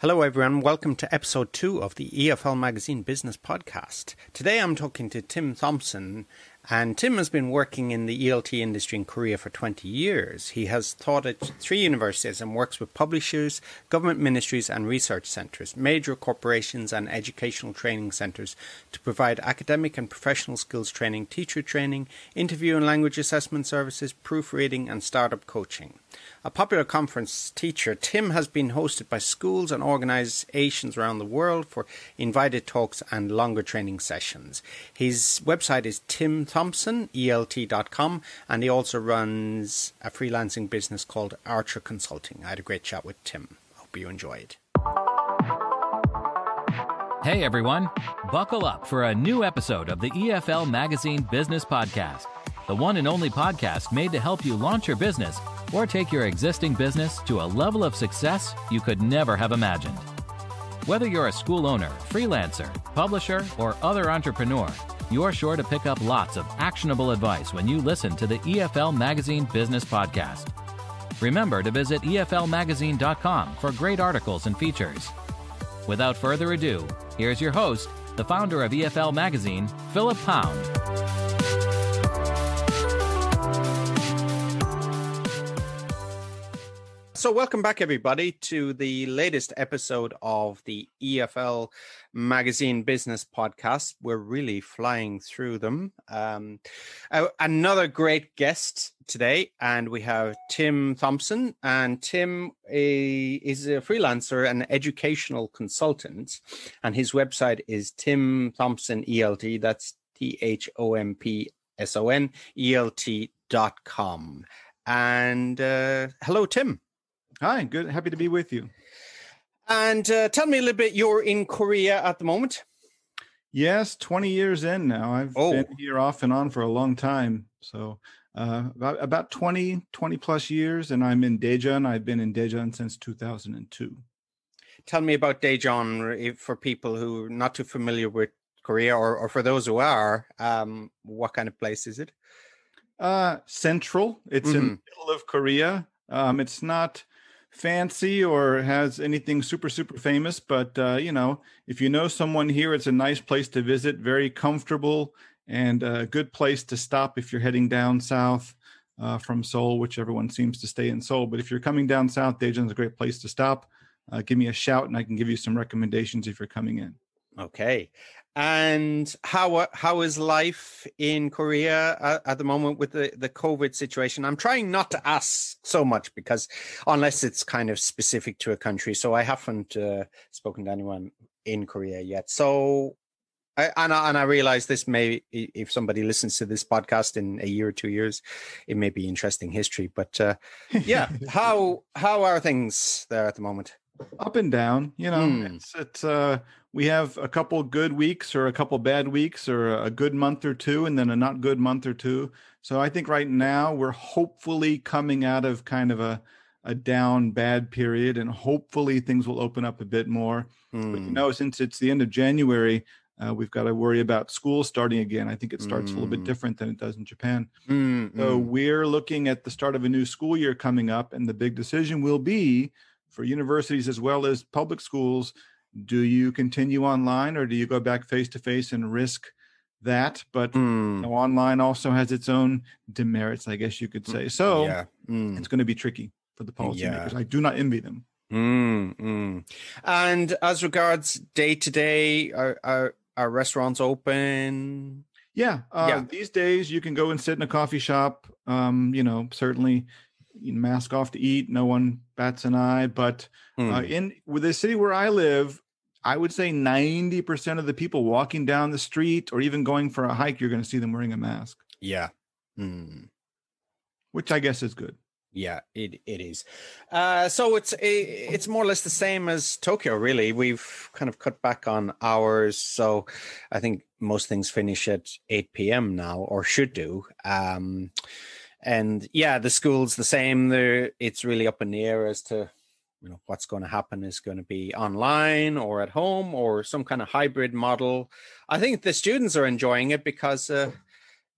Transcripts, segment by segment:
Hello, everyone. Welcome to episode two of the EFL Magazine Business Podcast. Today I'm talking to Tim Thompson, and Tim has been working in the ELT industry in Korea for 20 years. He has taught at three universities and works with publishers, government ministries, and research centres, major corporations, and educational training centres to provide academic and professional skills training, teacher training, interview and language assessment services, proofreading, and startup coaching. A popular conference teacher, Tim has been hosted by schools and organizations around the world for invited talks and longer training sessions. His website is timthompsonelt.com and he also runs a freelancing business called Archer Consulting. I had a great chat with Tim. Hope you enjoyed. It. Hey everyone, buckle up for a new episode of the EFL Magazine Business Podcast, the one and only podcast made to help you launch your business or take your existing business to a level of success you could never have imagined. Whether you're a school owner, freelancer, publisher, or other entrepreneur, you're sure to pick up lots of actionable advice when you listen to the EFL Magazine Business Podcast. Remember to visit EFLmagazine.com for great articles and features. Without further ado, here's your host, the founder of EFL Magazine, Philip Pound. So, welcome back, everybody, to the latest episode of the EFL Magazine Business Podcast. We're really flying through them. Um, uh, another great guest today, and we have Tim Thompson. And Tim is a freelancer and educational consultant, and his website is Tim Thompson ELT. That's T H O M P S O N E L T dot com. And uh, hello, Tim. Hi, good. Happy to be with you. And uh, tell me a little bit. You're in Korea at the moment. Yes, 20 years in now. I've Oh. been here off and on for a long time. So uh, about about 20, 20 plus years, and I'm in Daejeon. I've been in Daejeon since 2002. Tell me about Daejeon for people who are not too familiar with Korea, or, or for those who are. Um, what kind of place is it? Uh, central. It's in the middle of Korea. Um, it's not fancy or has anything super super famous, but uh, you know, if you know someone here, it's a nice place to visit. Very comfortable and a good place to stop if you're heading down south uh, from Seoul, which everyone seems to stay in Seoul. But if you're coming down south, Daejeon's a great place to stop. Uh, give me a shout, and I can give you some recommendations if you're coming in. Okay. And how how is life in Korea at, at the moment with the, the COVID situation? I'm trying not to ask so much because unless it's kind of specific to a country, so I haven't uh, spoken to anyone in Korea yet. So, I, and I, and I realize this may, if somebody listens to this podcast in a year or two years, it may be interesting history. But uh, yeah, how how are things there at the moment? up and down you know Hmm. it's it's uh we have a couple good weeks or a couple bad weeks or a good month or two and then a not good month or two so i think right now we're hopefully coming out of kind of a a down bad period and hopefully things will open up a bit more but you Hmm. know since it's the end of january uh, we've got to worry about school starting again i think it starts a little bit Mm. different than it does in japan Mm, so mm. we're looking at the start of a new school year coming up, and the big decision will be for universities as well as public schools: do you continue online or do you go back face to face and risk that? But you Mm. know, online also has its own demerits, I guess you could say. So yeah. Mm. it's going to be tricky for the policymakers. Yeah. I do not envy them. Mm, mm. And as regards day to day, are are are restaurants open? Yeah, uh, Yeah. These days, you can go and sit in a coffee shop. Um, you know, certainly mask off to eat. No one bats an eye. But Mm. uh, in with the city where I live, I would say ninety percent of the people walking down the street or even going for a hike, you're going to see them wearing a mask, yeah. Mm. which I guess is good. Yeah, it it is. Uh, so it's it's more or less the same as Tokyo. Really, we've kind of cut back on hours. So I think most things finish at eight p.m. now, or should do. Um, and yeah, the school's the same. There, it's really up in the air as to you know what's going to happen. Is going to be online or at home or some kind of hybrid model. I think the students are enjoying it because. Uh,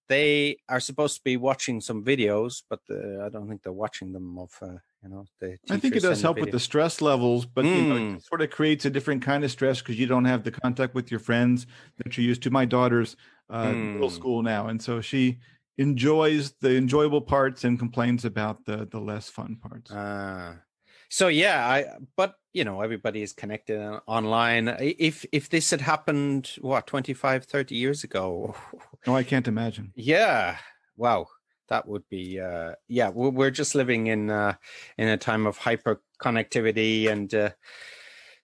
they are supposed to be watching some videos, but uh, I don't think they're watching them of uh, You know, the I think it does help with the stress levels, but you know, Mm. it sort of creates a different kind of stress because you don't have the contact with your friends that you're used to. My daughter's uh, middle Mm. school now, and so she enjoys the enjoyable parts and complains about the the less fun parts. Ah. so yeah, I but you know everybody is connected online. If if this had happened what 25 30 years ago, no, I can't imagine. yeah, wow, that would be uh yeah, we're, we're just living in uh in a time of hyper connectivity and uh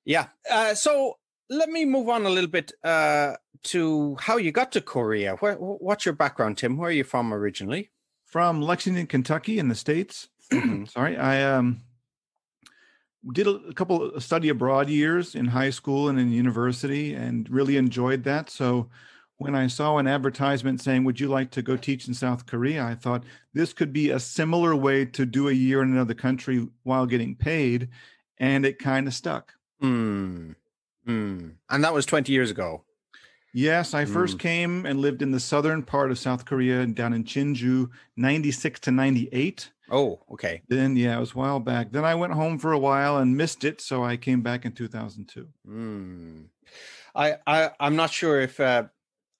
yeah. Uh so let me move on a little bit uh to how you got to Korea. Where, what's your background, Tim? Where are you from originally? From Lexington, Kentucky, in the states. Sorry, I um did a, a couple of study abroad years in high school and in university, and really enjoyed that. So when I saw an advertisement saying, Would you like to go teach in South Korea? I thought this could be a similar way to do a year in another country while getting paid. And it kind of stuck. Hmm. Hmm. And that was 20 years ago. Yes, I first came and lived in the southern part of South Korea down in Chinju, 96 to 98. Oh, okay. Then, yeah, it was a while back. Then I went home for a while and missed it. So I came back in 2002. Hmm. I, I I'm not sure if uh,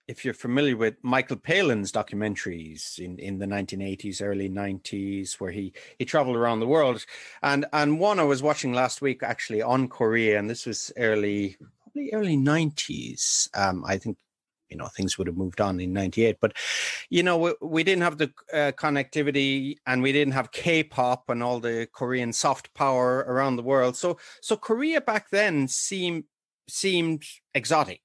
if you're familiar with Michael Palin's documentaries in, in the 1980s, early 90s, where he he traveled around the world, and and one I was watching last week actually on Korea, and this was early probably early 90s. Um, I think you know things would have moved on in 98 but you know we, we didn't have the uh, connectivity and we didn't have k-pop and all the korean soft power around the world so so korea back then seemed seemed exotic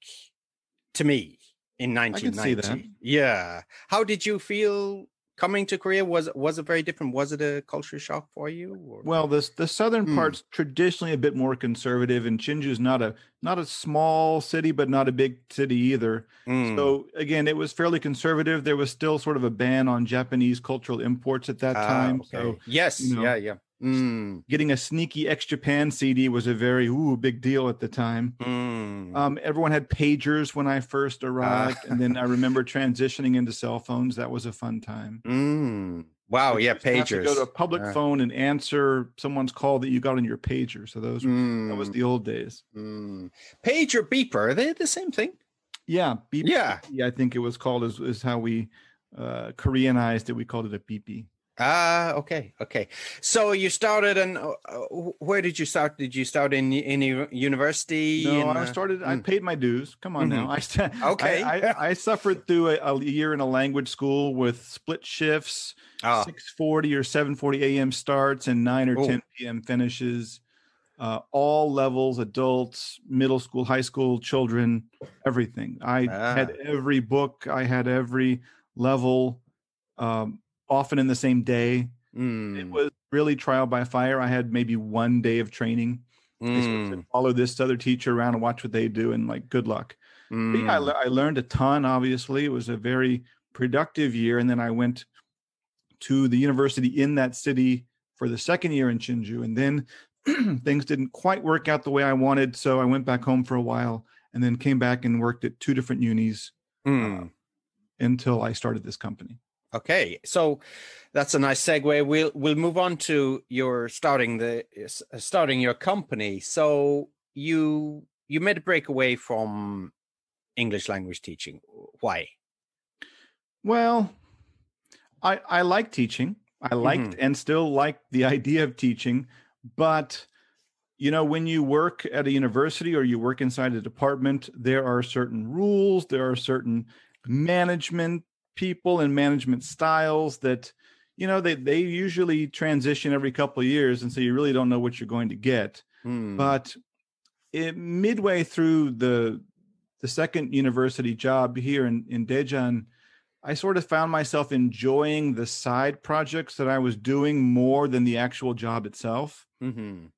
to me in can see 1990 that. yeah how did you feel coming to korea was was it very different was it a culture shock for you or? Well, the the southern Hmm. part's traditionally a bit more conservative, and Chinju's not a not a small city, but not a big city either. Mm. So again, it was fairly conservative. There was still sort of a ban on Japanese cultural imports at that Ah, time. okay. So yes you know, yeah yeah mm, getting a sneaky ex Japan CD was a very ooh big deal at the time. mm. Um, everyone had pagers when I first arrived, and then I remember transitioning into cell phones. That was a fun time. Mm. Wow, But yeah, you used to have to go to a public Yeah. phone and answer someone's call that you got on your pager. So those that was Mm, the old days. mm. Pager beeper, are they the same thing? Yeah, beep. Yeah. yeah. I think it was called is is how we uh, Koreanized it. We called it a beepy. Ah, okay, okay. So you started, and uh, uh, where did you start? Did you start in in university? No, I uh, started. I mm. paid my dues. Come on now. I st- Okay. I, I, I suffered through a, a year in a language school with split shifts, Ah, six forty or seven forty a.m. starts and nine or Oh. ten p.m. finishes. Uh, all levels, adults, middle school, high school, children, everything. I had Ah. every book. I had every level, um, often in the same day. It mm, was really trial by fire. I had maybe one day of training. Mm, follow this other teacher around and watch what they do, and like, good luck. But yeah, I, mm. le- I learned a ton. Obviously, it was a very productive year, and then I went to the university in that city for the second year in Chinju, and then things didn't quite work out the way I wanted, so I went back home for a while, and then came back and worked at two different unis mm. until I started this company. Okay, so that's a nice segue. We'll we'll move on to your starting the uh, starting your company. So you you made a break away from English language teaching. Why? Well, I I like teaching. I liked mm-hmm. and still like the idea of teaching, but you know, when you work at a university or you work inside a department, there are certain rules, there are certain management people and management styles that you know they they usually transition every couple of years and so you really don't know what you're going to get Hmm. but it, midway through the the second university job here in in Daejeon, I sort of found myself enjoying the side projects that I was doing more than the actual job itself. Mhm.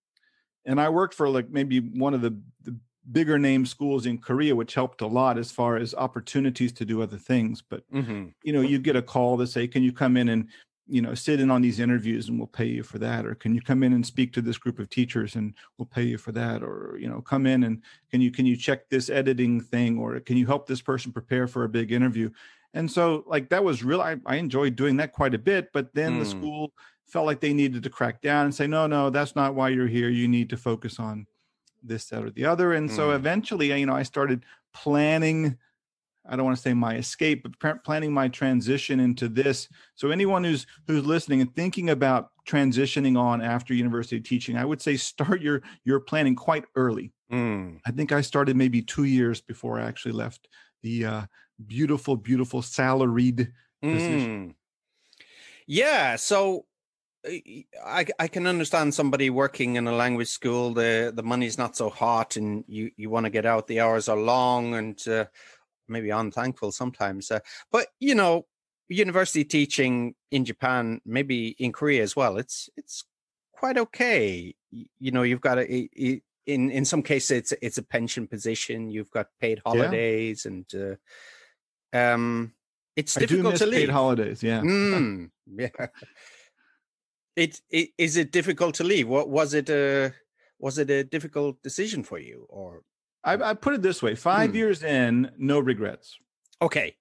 And I worked for like maybe one of the, the bigger name schools in Korea, which helped a lot as far as opportunities to do other things. But Mhm. you know, you get a call to say, "Can you come in and you know sit in on these interviews and we'll pay you for that?" Or "Can you come in and speak to this group of teachers and we'll pay you for that?" Or you know, "Come in and can you can you check this editing thing?" Or "Can you help this person prepare for a big interview?" And so, like that was real. I, I enjoyed doing that quite a bit. But then the Mm. school felt like they needed to crack down and say, no, no, that's not why you're here. You need to focus on this, that, or the other. And so Mm. eventually, you know, I started planning. I don't want to say my escape, but planning my transition into this. So anyone who's who's listening and thinking about transitioning on after university teaching, I would say start your your planning quite early. Mm. I think I started maybe two years before I actually left the uh, beautiful, beautiful salaried position. Mm. Yeah, so I I can understand somebody working in a language school. the The money's not so hot, and you you want to get out. The hours are long, and uh, maybe unthankful sometimes. Uh, but you know, university teaching in Japan, maybe in Korea as well. It's it's quite okay. You know, you've got a, in in some cases it's it's a pension position. You've got paid holidays, and uh, um, it's difficult to paid leave. holidays. Yeah. Mm, yeah. It, it is it difficult to leave? What was it? A was it a difficult decision for you? Or I, I put it this way: five Hmm. years in, no regrets. okay,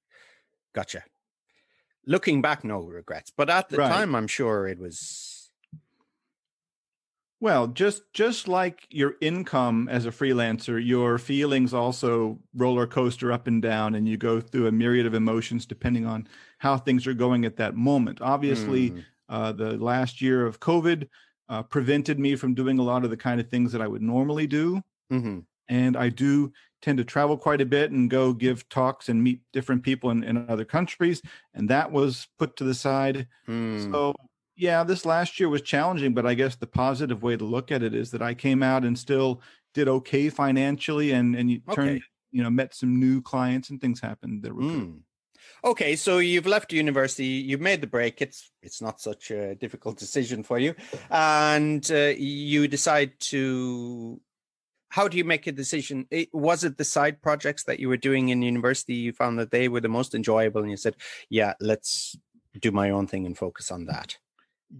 gotcha. Looking back, no regrets. But at the Right. time, I'm sure it was. Well, just just like your income as a freelancer, your feelings also roller coaster up and down, and you go through a myriad of emotions depending on how things are going at that moment. Obviously, Mm, uh, the last year of COVID uh, prevented me from doing a lot of the kind of things that I would normally do. mhm. and I do tend to travel quite a bit and go give talks and meet different people in, in other countries. And that was put to the side. Mm, So, yeah, this last year was challenging, but I guess the positive way to look at it is that I came out and still did okay financially and, and you turned, you know, met some new clients and things happened that were good. mm. Okay, so you've left university. You've made the break. It's it's not such a difficult decision for you, and uh, you decide to. How do you make a decision? It, was it the side projects that you were doing in university? You found that they were the most enjoyable, and you said, "Yeah, let's do my own thing and focus on that."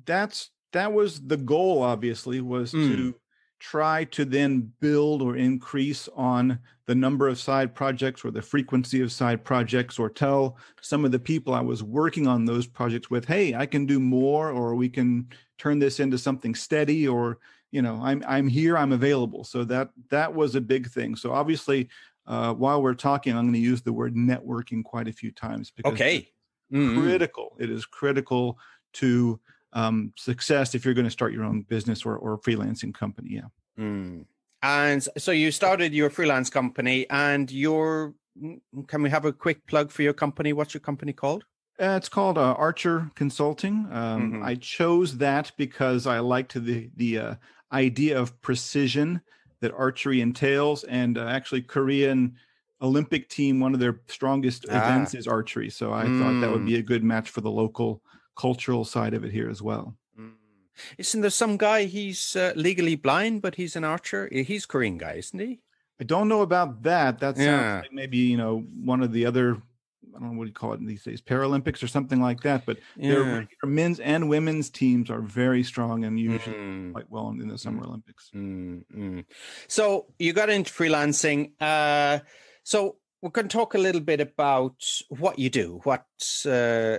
that's that was the goal obviously was Mm. to try to then build or increase on the number of side projects or the frequency of side projects or tell some of the people I was working on those projects with hey I can do more or we can turn this into something steady or you know I'm I'm here I'm available so that that was a big thing so obviously uh, while we're talking I'm going to use the word networking quite a few times because Okay. Mm, mm. critical. It is critical to um, success if you're going to start your own business or, or freelancing company. Yeah. Mm. And so you started your freelance company, and your. mm, Can we have a quick plug for your company? What's your company called? Uh, it's called uh, Archer Consulting. Um, Mhm. I chose that because I liked the the uh, idea of precision that archery entails, and uh, actually Korean Olympic team. One of their strongest Ah. events is archery, so I thought that would Mm. be a good match for the local cultural side of it here as well. Mm. Isn't there some guy? He's uh, legally blind, but he's an archer. He's Korean guy, isn't he? I don't know about that. That sounds Yeah. like maybe you know one of the other. I don't know what you call it these days, Paralympics or something like that. But their Yeah. regular men's and women's teams are very strong and usually Mm. quite well in the Summer Olympics. Mm, mm. So you got into freelancing. Uh, so we're going to talk a little bit about what you do. What uh,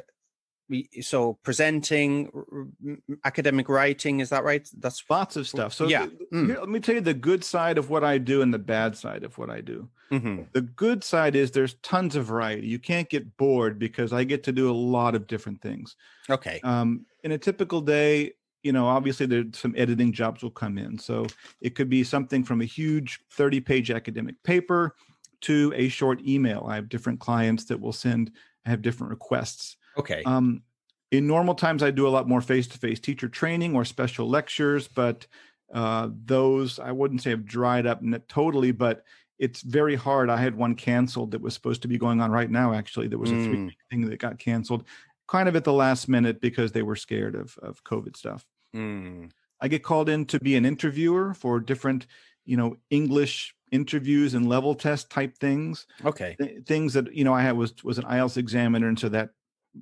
so presenting, r- r- m- academic writing. Is that right? That's Lots of stuff. So Yeah. Mm. here, let me tell you the good side of what I do and the bad side of what I do. Mhm. The good side is there's tons of variety. You can't get bored because I get to do a lot of different things. okay. um, in a typical day you know obviously there's some editing jobs will come in so it could be something from a huge 30 page academic paper to a short email i have different clients that will send I have different requests Okay. um, in normal times i do a lot more face-to-face teacher training or special lectures but uh, those i wouldn't say have dried up totally but it's very hard i had one canceled that was supposed to be going on right now actually that was a three Mm. week thing that got canceled kind of at the last minute because they were scared of, of covid stuff Mm. i get called in to be an interviewer for different you know english interviews and level test type things Okay. th- things that you know i had was was an ielts examiner and so that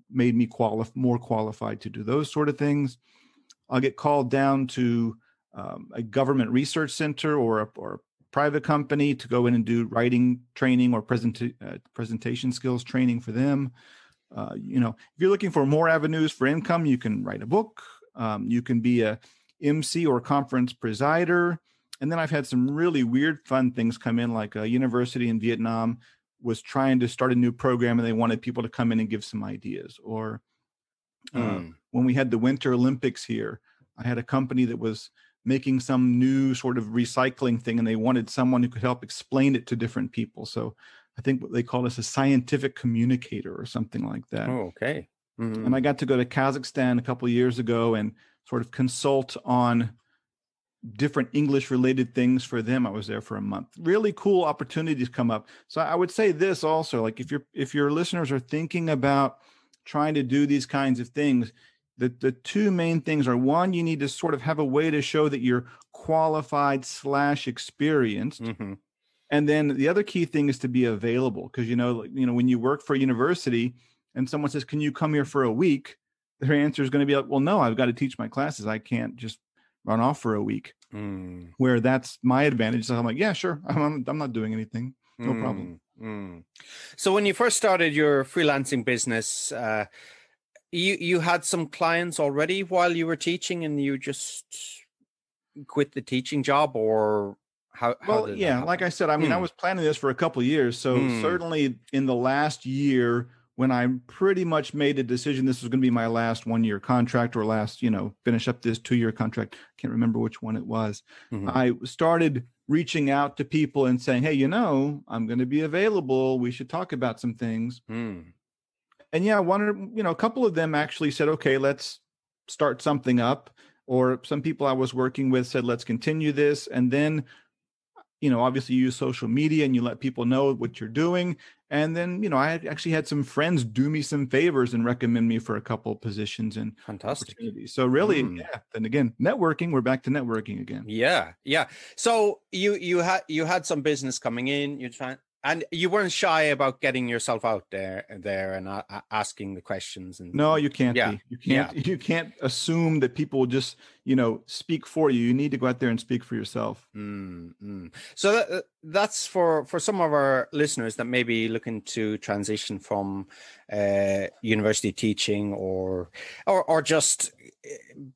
made me qualif- more qualified to do those sort of things. I'll get called down to um, a government research center or a, or a private company to go in and do writing training or present, uh, presentation skills training for them. Uh, you know if you're looking for more avenues for income you can write a book. Um, you can be a MC or conference presider. And then I've had some really weird, fun things come in, like a university in Vietnam was trying to start a new program and they wanted people to come in and give some ideas. Or uh, Mm. when we had the Winter Olympics here, I had a company that was making some new sort of recycling thing and they wanted someone who could help explain it to different people. So I think what they called us a scientific communicator or something like that. Oh, okay. Mhm. And I got to go to Kazakhstan a couple of years ago and sort of consult on different English related things for them. I was there for a month. Really cool opportunities come up. So I would say this also like if your if your listeners are thinking about trying to do these kinds of things, the the two main things are one, you need to sort of have a way to show that you're qualified slash experienced. Mhm. And then the other key thing is to be available because you know, like, you know, when you work for a university and someone says, "Can you come here for a week?" Their answer is going to be like, "Well, no, I've got to teach my classes. I can't just run off for a week." Mm. Where that's my advantage. So I'm like, "Yeah, sure. I'm I'm not doing anything. No problem." Mm, mm. So when you first started your freelancing business, uh, you you had some clients already while you were teaching, and you just quit the teaching job, or how? how Well, yeah, like I said, I mean, I Mm. was planning this for a couple of years. So Mm. certainly in the last year, when I pretty much made a decision this was going to be my last one year contract or last, you know, finish up this two year contract. Can't remember which one it was. Mhm. I started reaching out to people and saying, hey, you know, I'm going to be available. We should talk about some things. Mm. And yeah, one or you know, a couple of them actually said, okay, let's start something up. Or some people I was working with said, let's continue this. And then, you know, obviously you use social media and you let people know what you're doing. And then, you know, I actually had some friends do me some favors and recommend me for a couple of positions and Fantastic. opportunities. So really, Mm. yeah. Then again, networking, we're back to networking again. Yeah, yeah. So you you had you had some business coming in. You're trying, and you weren't shy about getting yourself out there there and a- asking the questions. And No, you can't Yeah, be. You can't you can't assume that people will just, you know, speak for you. You need to go out there and speak for yourself. Mm, mm. So that, uh, that's for for some of our listeners that may be looking to transition from uh, university teaching or or or just uh,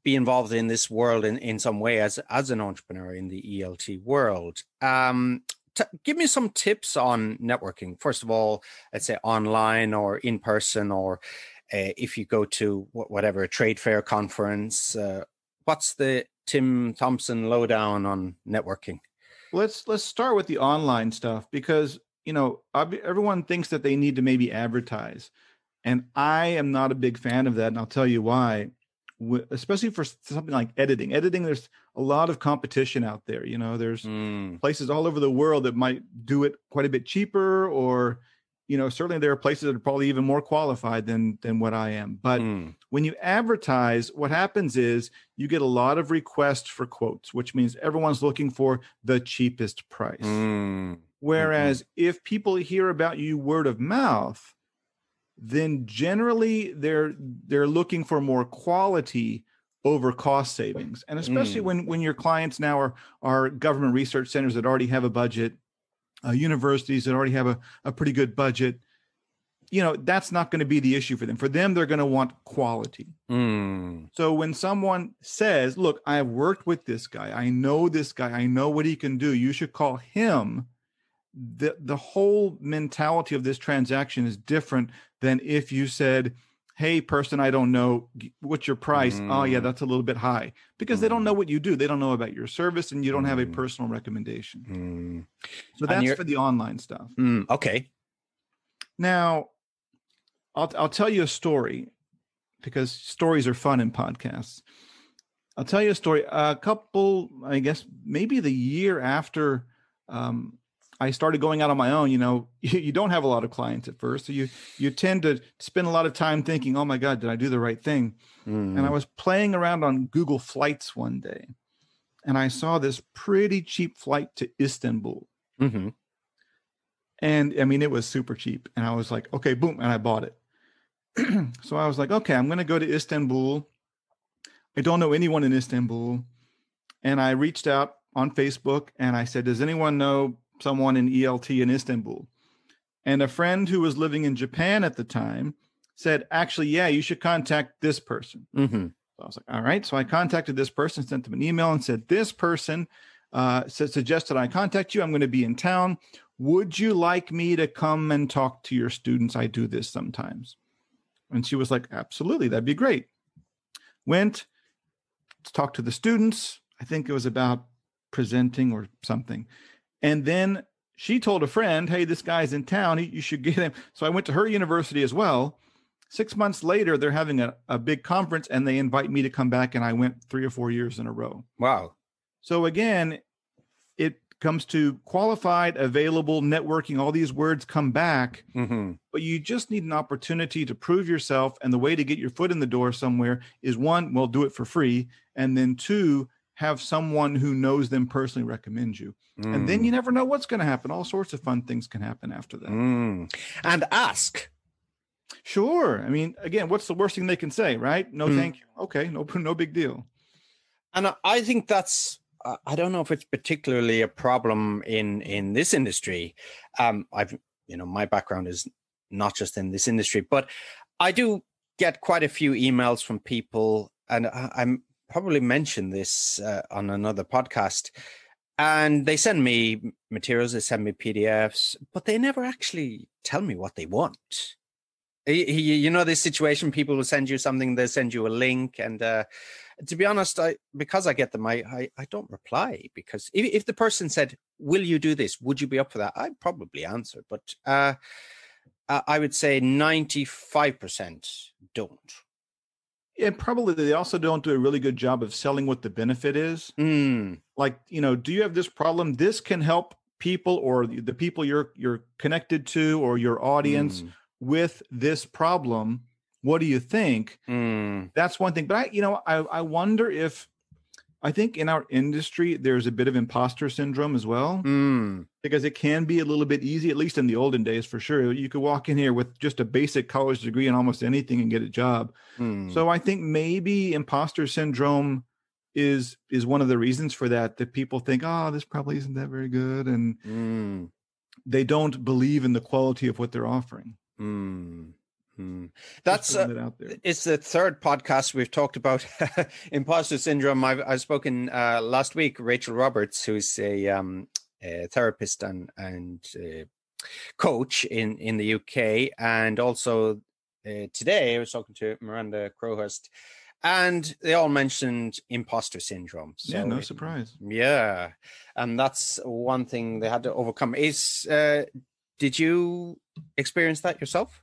be involved in this world in, in some way as as an entrepreneur in the ELT world. Um, t- give me some tips on networking. First of all, let's say online or in person, or uh, if you go to wh- whatever a trade fair conference. Uh, what's the Tim Thompson lowdown on networking? let's let's start with the online stuff because you know everyone thinks that they need to maybe advertise and i am not a big fan of that and i'll tell you why Wh- especially for something like editing. Editing there's a lot of competition out there you know? There's Mm, places all over the world that might do it quite a bit cheaper or you know certainly there are places that are probably even more qualified than than what i am. But mm, when you advertise, what happens is you get a lot of requests for quotes, which means everyone's looking for the cheapest price. mm, Whereas if people hear about you word of mouth, then generally they're they're looking for more quality over cost savings. And especially Mm. when when your clients now are are government research centers that already have a budget, uh, universities that already have a, a pretty good budget, you know, that's not going to be the issue for them. For them, they're going to want quality. mm, So when someone says, "Look, I've worked with this guy. I know this guy. I know what he can do. You should call him." The the whole mentality of this transaction is different than if you said, "Hey, person I don't know, what's your price?" Oh, yeah, Mm. that's a little bit high because they don't know what you do. They don't know about your service, and you don't have a Mm. personal recommendation. mm, So that's for the online stuff. mm. Okay. Now, I'll I'll tell you a story because stories are fun in podcasts. I'll tell you a story. A couple, I guess, maybe the year after um, I started going out on my own. You know, you, you don't have a lot of clients at first, so you you tend to spend a lot of time thinking, "Oh my God, did I do the right thing?" Mm, And I was playing around on Google Flights one day, and I saw this pretty cheap flight to Istanbul. mhm. And I mean, it was super cheap. And I was like, okay, boom. And I bought it. so I was like, okay, I'm going to go to Istanbul. I don't know anyone in Istanbul. And I reached out on Facebook and I said, does anyone know someone in ELT in Istanbul? And a friend who was living in Japan at the time said, actually, yeah, you should contact this person. Mhm. So I was like, all right. So I contacted this person, sent them an email, and said, this person uh, suggested I contact you. I'm going to be in town. Would you like me to come and talk to your students? I do this sometimes. And she was like, absolutely, that'd be great. Went to talk to the students. I think it was about presenting or something. And then she told a friend, hey, this guy's in town. You should get him. So I went to her university as well. Six months later, they're having a, a big conference and they invite me to come back. And I went three or four years in a row. Wow. So again, it comes to qualified, available, networking, all these words come back, Mm-hmm. but you just need an opportunity to prove yourself. And the way to get your foot in the door somewhere is one, well, do it for free. And then two, have someone who knows them personally recommend you. And then you never know what's going to happen. All sorts of fun things can happen after that. Mm. And ask. Sure. I mean, again, what's the worst thing they can say, right? No, Mm. thank you. Okay, no, no big deal. And I- think that's I don't know if it's particularly a problem in in this industry. Um, I've you know my background is not just in this industry, but I do get quite a few emails from people, and I'm probably mentioned this uh, on another podcast. And they send me materials, they send me PDFs, but they never actually tell me what they want. You know, this situation, people will send you something, they send you a link, and uh, to be honest, I because I get them, I I, I don't reply because if, if the person said, "Will you do this? Would you be up for that?" I'd probably answer, but uh, I I would say ninety five percent don't. And probably they also don't do a really good job of selling what the benefit is. Mm, Like, you know, do you have this problem? This can help people or the the people you're you're connected to or your audience mm, with this problem. What do you think? mm, That's one thing. But I, you know, I, I wonder if I think in our industry there's a bit of imposter syndrome as well. mm, because it can be a little bit easy, at least in the olden days for sure. You could walk in here with just a basic college degree and almost anything and get a job. mm. So I think maybe imposter syndrome is is one of the reasons for that that people think, oh, this probably isn't that very good, and Mm, they don't believe in the quality of what they're offering. mm, mm. That's uh, putting it out there. it's the third podcast we've talked about imposter syndrome. I've, I've spoken uh, last week. Rachel Roberts, who's a, um, a therapist and and uh, coach in in the UK, and also uh, today I was talking to Miranda Crowhurst, and they all mentioned imposter syndrome. So yeah, no it- surprise. Yeah, and that's one thing they had to overcome. Is uh, did you experience that yourself?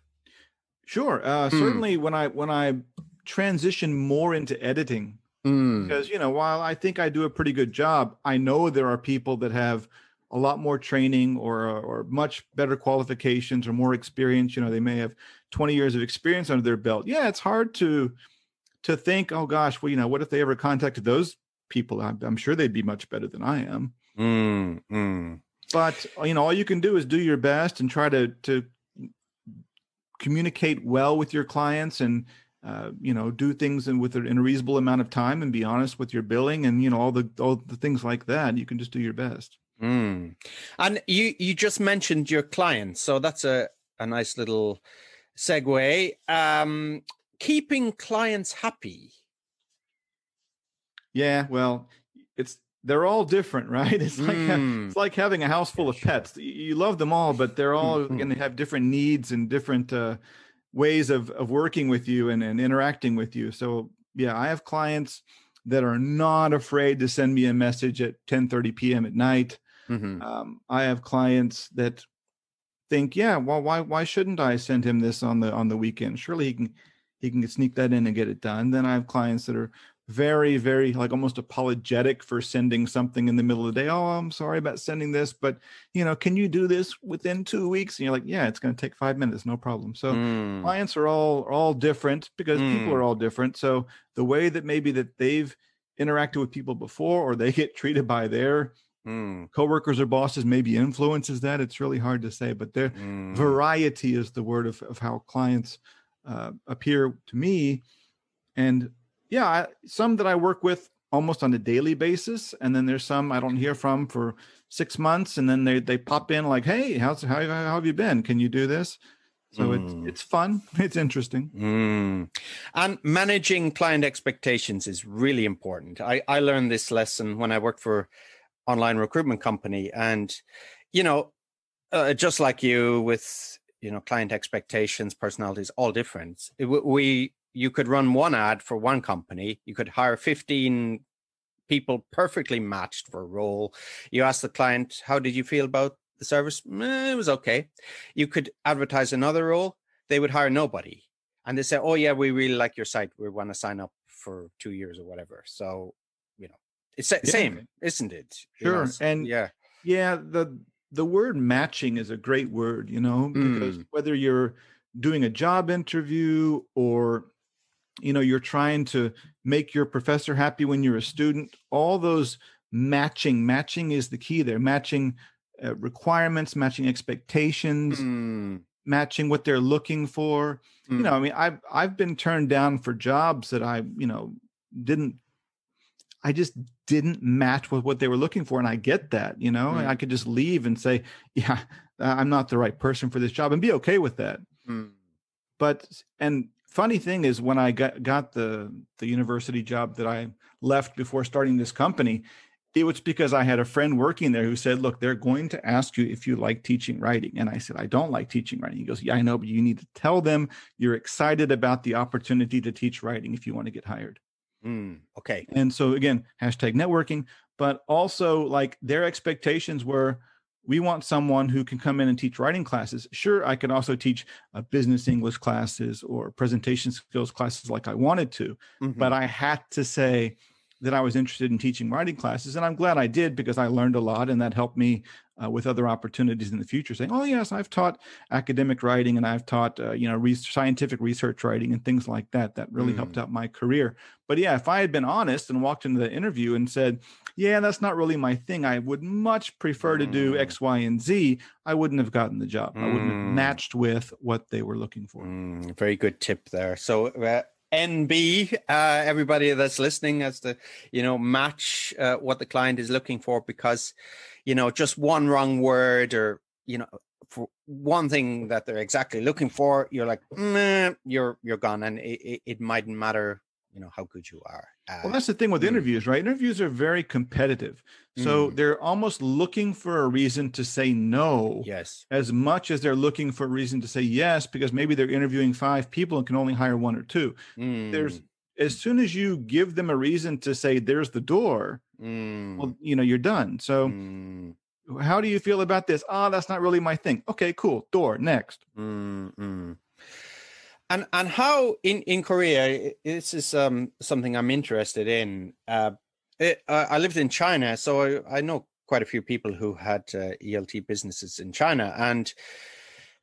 Sure. Uh, Hmm. Certainly, when I when I transition more into editing, Mm, because you know while i think i do a pretty good job i know there are people that have a lot more training or or much better qualifications or more experience you know they may have 20 years of experience under their belt yeah it's hard to to think oh gosh well you know what if they ever contacted those people i'm, I'm sure they'd be much better than i am mm, mm. but you know all you can do is do your best and try to to communicate well with your clients and uh, you know do things in with a, in a reasonable amount of time and be honest with your billing and you know all the all the things like that you can just do your best Mm. And you you just mentioned your clients, so that's a a nice little segue. Um, keeping clients happy. yeah well it's they're all different right? It's like Mm. it's like having a house full of pets. You love them all but they're all Mhm. going to have different needs and different uh, ways of of working with you and, and interacting with you. So yeah i have clients that are not afraid to send me a message at 10 30 p.m at night. Mhm. um, i have clients that think yeah well why why shouldn't i send him this on the on the weekend? Surely he can he can sneak that in and get it done. Then i have clients that are very very like almost apologetic for sending something in the middle of the day oh i'm sorry about sending this but you know can you do this within two weeks and you're like yeah it's going to take five minutes no problem so Mm. clients are all are all different because people Mm. are all different so the way that maybe that they've interacted with people before or they get treated by their Mm. coworkers or bosses maybe influences that it's really hard to say but their Mm. variety is the word of, of how clients uh, appear to me and yeah I, some that i work with almost on a daily basis and then there's some i don't hear from for six months and then they they pop in like hey how's how, how have you been can you do this So mm. it's it's fun. It's interesting. Mm. And managing client expectations is really important. I, I learned this lesson when I worked for online recruitment company, and you know, uh, just like you with you know client expectations, personalities, all different. It, we you could run one ad for one company. You could hire fifteen people perfectly matched for a role. You ask the client, "How did you feel about the service, eh, it was okay. You could advertise another role, they would hire nobody. And they say, oh, yeah, we really like your site. We want to sign up for two years or whatever. So, you know, it's the yeah. same, isn't it? Sure. You know, and yeah. Yeah. The, the word matching is a great word, you know, because mm. whether you're doing a job interview or you know you're trying to make your professor happy when you're a student all those matching matching is the key there matching uh, requirements, matching expectations, mm. matching what they're looking for. Mm. You know, I mean, I've I've been turned down for jobs that I, you know, didn't. I just didn't match with what they were looking for, and I get that. You know, mm. I could just leave and say, "Yeah, I'm not the right person for this job," and be okay with that. Mm. But and funny thing is, when I got got the the university job that I left before starting this company, it was because I had a friend working there who said, Look, they're going to ask you if you like teaching writing. And I said, I don't like teaching writing. He goes, Yeah, I know, but you need to tell them you're excited about the opportunity to teach writing if you want to get hired. Mm, okay. And so, again, hashtag networking, but also like their expectations were, we want someone who can come in and teach writing classes. Sure, I could also teach uh, business English classes or presentation skills classes like I wanted to, mm-hmm. but I had to say, that I was interested in teaching writing classes, and I'm glad I did because I learned a lot, and that helped me uh, with other opportunities in the future. Saying, "Oh yes, I've taught academic writing, and I've taught uh, you know re- scientific research writing and things like that." That really mm. helped out my career. But yeah, if I had been honest and walked into the interview and said, "Yeah, that's not really my thing. I would much prefer to do mm. X, Y, and Z," I wouldn't have gotten the job. Mm. I wouldn't have mm. matched with what they were looking for. Mm, very good tip there. So. Uh, NB, uh, everybody that's listening, has to, you know, match uh, what the client is looking for because, you know, just one wrong word or, you know, for one thing that they're exactly looking for, you're like, you're you're gone, and it, it, it mightn't matter you know how good you are uh, well that's the thing with mm. interviews right interviews are very competitive so mm. they're almost looking for a reason to say no yes as much as they're looking for a reason to say yes because maybe they're interviewing five people and can only hire one or two there's as soon as you give them a reason to say there's the door well mm. you know you're done so mm. how do you feel about this ah oh, that's not really my thing okay cool door next mm, and and how in in Korea this is um something I'm interested in. Uh, it, uh, I lived in China, so I, I, know quite a few people who had uh, ELT businesses in China, and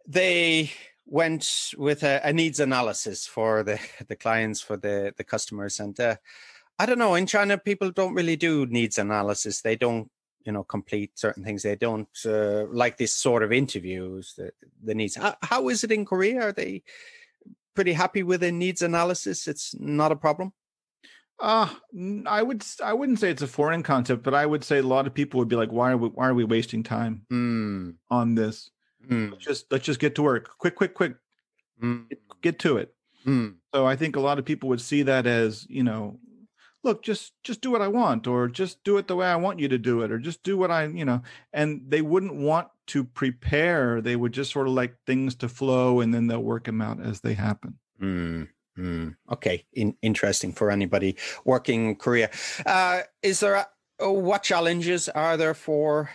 they went with a, a, needs analysis for the the clients for the the customers and uh, i don't know in china people don't really do needs analysis they don't you know complete certain things they don't uh, like this sort of interviews the, the needs how, how is it in korea are they pretty happy with a needs analysis? It's not a problem. Uh I would I wouldn't say it's a foreign concept, but I would say a lot of people would be like, why are we why are we wasting time mm. on this? Mm. Let's just let's just get to work. Quick, quick, quick. Mm. Get, get, to it. Hmm. So I think a lot of people would see that as, you know, look, just just do what I want, or just do it the way I want you to do it, or just do what I, you know, and they wouldn't want to prepare. They would just sort of like things to flow and then they'll work them out as they happen. Mm, mm. Okay. In, interesting for anybody working in Korea. Uh, is there, a, oh, what challenges are there for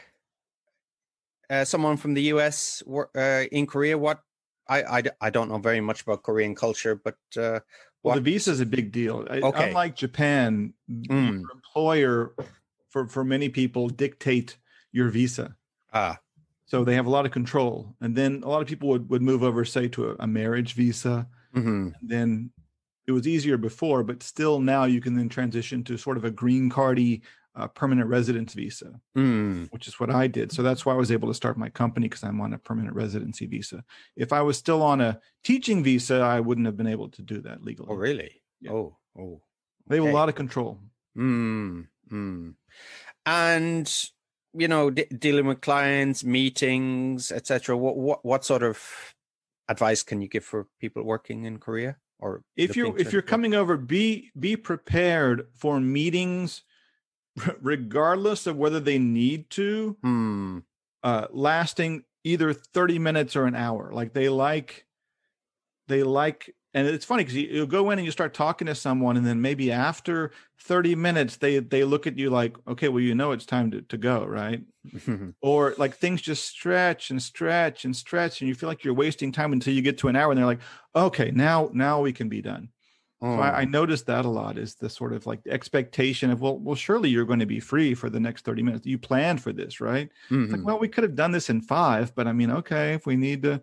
uh, someone from the US uh, in Korea? What I, I, I don't know very much about Korean culture, but uh, well, the visa is a big deal. Okay. Unlike Japan, mm. your employer for for many people dictate your visa. Ah, so they have a lot of control. And then a lot of people would, would move over, say, to a, a marriage visa. Mm-hmm. And then it was easier before, but still now you can then transition to sort of a green cardy uh, permanent residence visa, mm. which is what I did. So that's why I was able to start my company because I'm on a permanent residency visa. If I was still on a teaching visa, I wouldn't have been able to do that legally. Oh, really? Yeah. Oh, oh. They have a lot of control. Mm, mm. And you know, d- dealing with clients, meetings, etc. What what what sort of advice can you give for people working in Korea? Or if you're if you're coming over, be be prepared for meetings, regardless of whether they need to, hmm. uh, lasting either 30 minutes or an hour. Like they like they like and it's funny because you, you go in and you start talking to someone and then maybe after 30 minutes they they look at you like okay well you know it's time to, to go right or like things just stretch and stretch and stretch and you feel like you're wasting time until you get to an hour and they're like okay now now we can be done oh. so I, I, oh. noticed that a lot is the sort of like expectation of well well surely you're going to be free for the next 30 minutes you planned for this right mm-hmm. like well we could have done this in five but i mean okay if we need to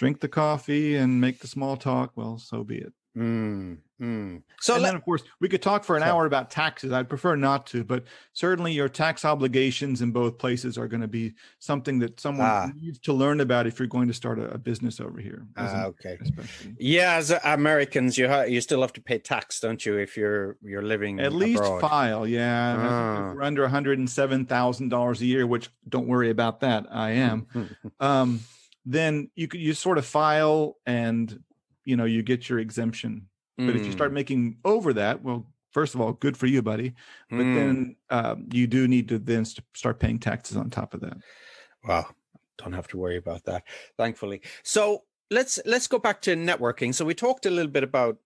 drink the coffee and make the small talk, well, so be it. Mm, mm. So, and let, then of course, we could talk for an hour about taxes. I'd prefer not to, but certainly your tax obligations in both places are going to be something that someone ah. needs to learn about if you're going to start a, a business over here. Ah, okay. Especially. Yeah, as Americans, you ha- you still have to pay tax, don't you? If you're you're living at abroad. least file. Yeah, ah. we're under one hundred and seven thousand dollars a year, which don't worry about that. I am. um, then you could you sort of file and you know you get your exemption. Mm. But if you start mm. making over that, well, first of all, good for you, buddy. But mm. then um, you do need to then start paying taxes on top of that. Wow, don't have to worry about that, thankfully. So let's let's go back to networking. So we talked a little bit about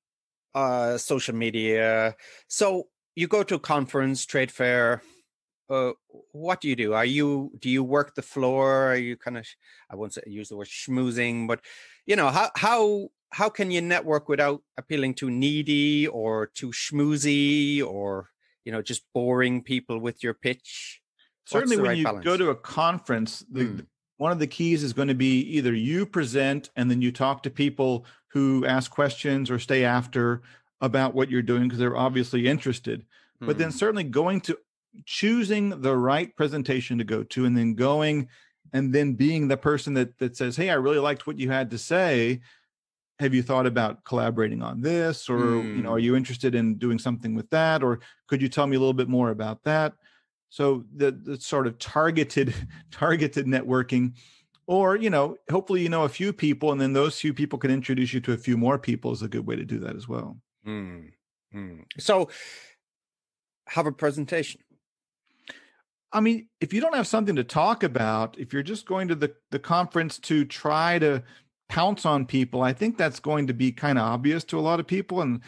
uh, social media. So you go to a conference, trade fair, uh, what do you do? Are you do you work the floor? Are you kind of I won't say, use the word schmoozing, but you know how how how can you network without appealing to needy or too schmoozy or you know just boring people with your pitch? Certainly, when right you balance? go to a conference, the, mm. one of the keys is going to be either you present and then you talk to people who ask questions or stay after about what you're doing because they're obviously interested. But then hmm. certainly going to choosing the right presentation to go to and then going and then being the person that that says hey i really liked what you had to say have you thought about collaborating on this or mm. you know are hmm. you interested in doing something with that or could you tell me a little bit more about that so the, the sort of targeted targeted networking or you know hopefully you know a few people and then those few people can introduce you to a few more people is a good way to do that as well mm. Mm. so have a presentation I mean, if you don't have something to talk about, if you're just going to the, the conference to try to pounce on people, I think that's going to be kind of obvious to a lot of people. And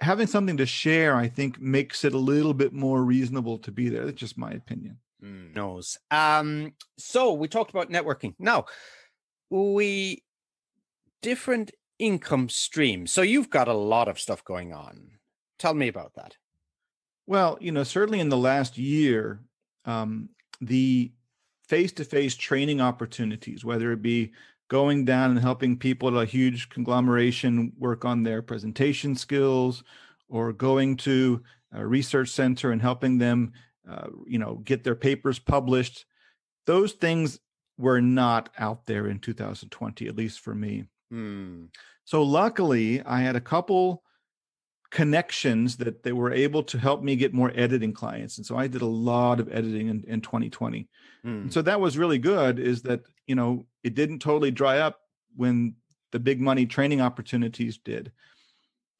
having something to share, I think, makes it a little bit more reasonable to be there. That's just my opinion. Mm, knows. Um, so we talked about networking. Now, we different income streams. So you've got a lot of stuff going on. Tell me about that. Well, you know, certainly in the last year, um, the face-to-face training opportunities, whether it be going down and helping people at a huge conglomeration work on their presentation skills, or going to a research center and helping them, uh, you know, get their papers published. Those things were not out there in 2020, at least for me. Hmm. So luckily, I had a couple connections that they were able to help me get more editing clients and so i did a lot of editing in, in 2020 mm. so that was really good is that you know it didn't totally dry up when the big money training opportunities did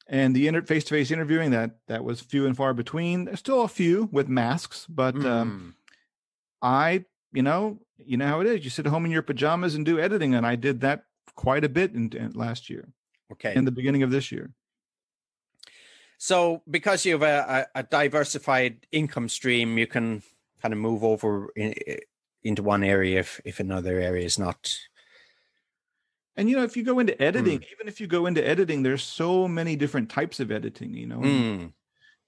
and the inter- face-to-face interviewing that that was few and far between there's still a few with masks but mm. um, hmm. i you know you know how it is you sit at home in your pajamas and do editing and i did that quite a bit in, in last year okay in the beginning of this year so because you have a, a, diversified income stream, you can kind of move over in, into one area if, if another area is not. And you know, if you go into editing, mm. even if you go into editing, there's so many different types of editing. You know, mm.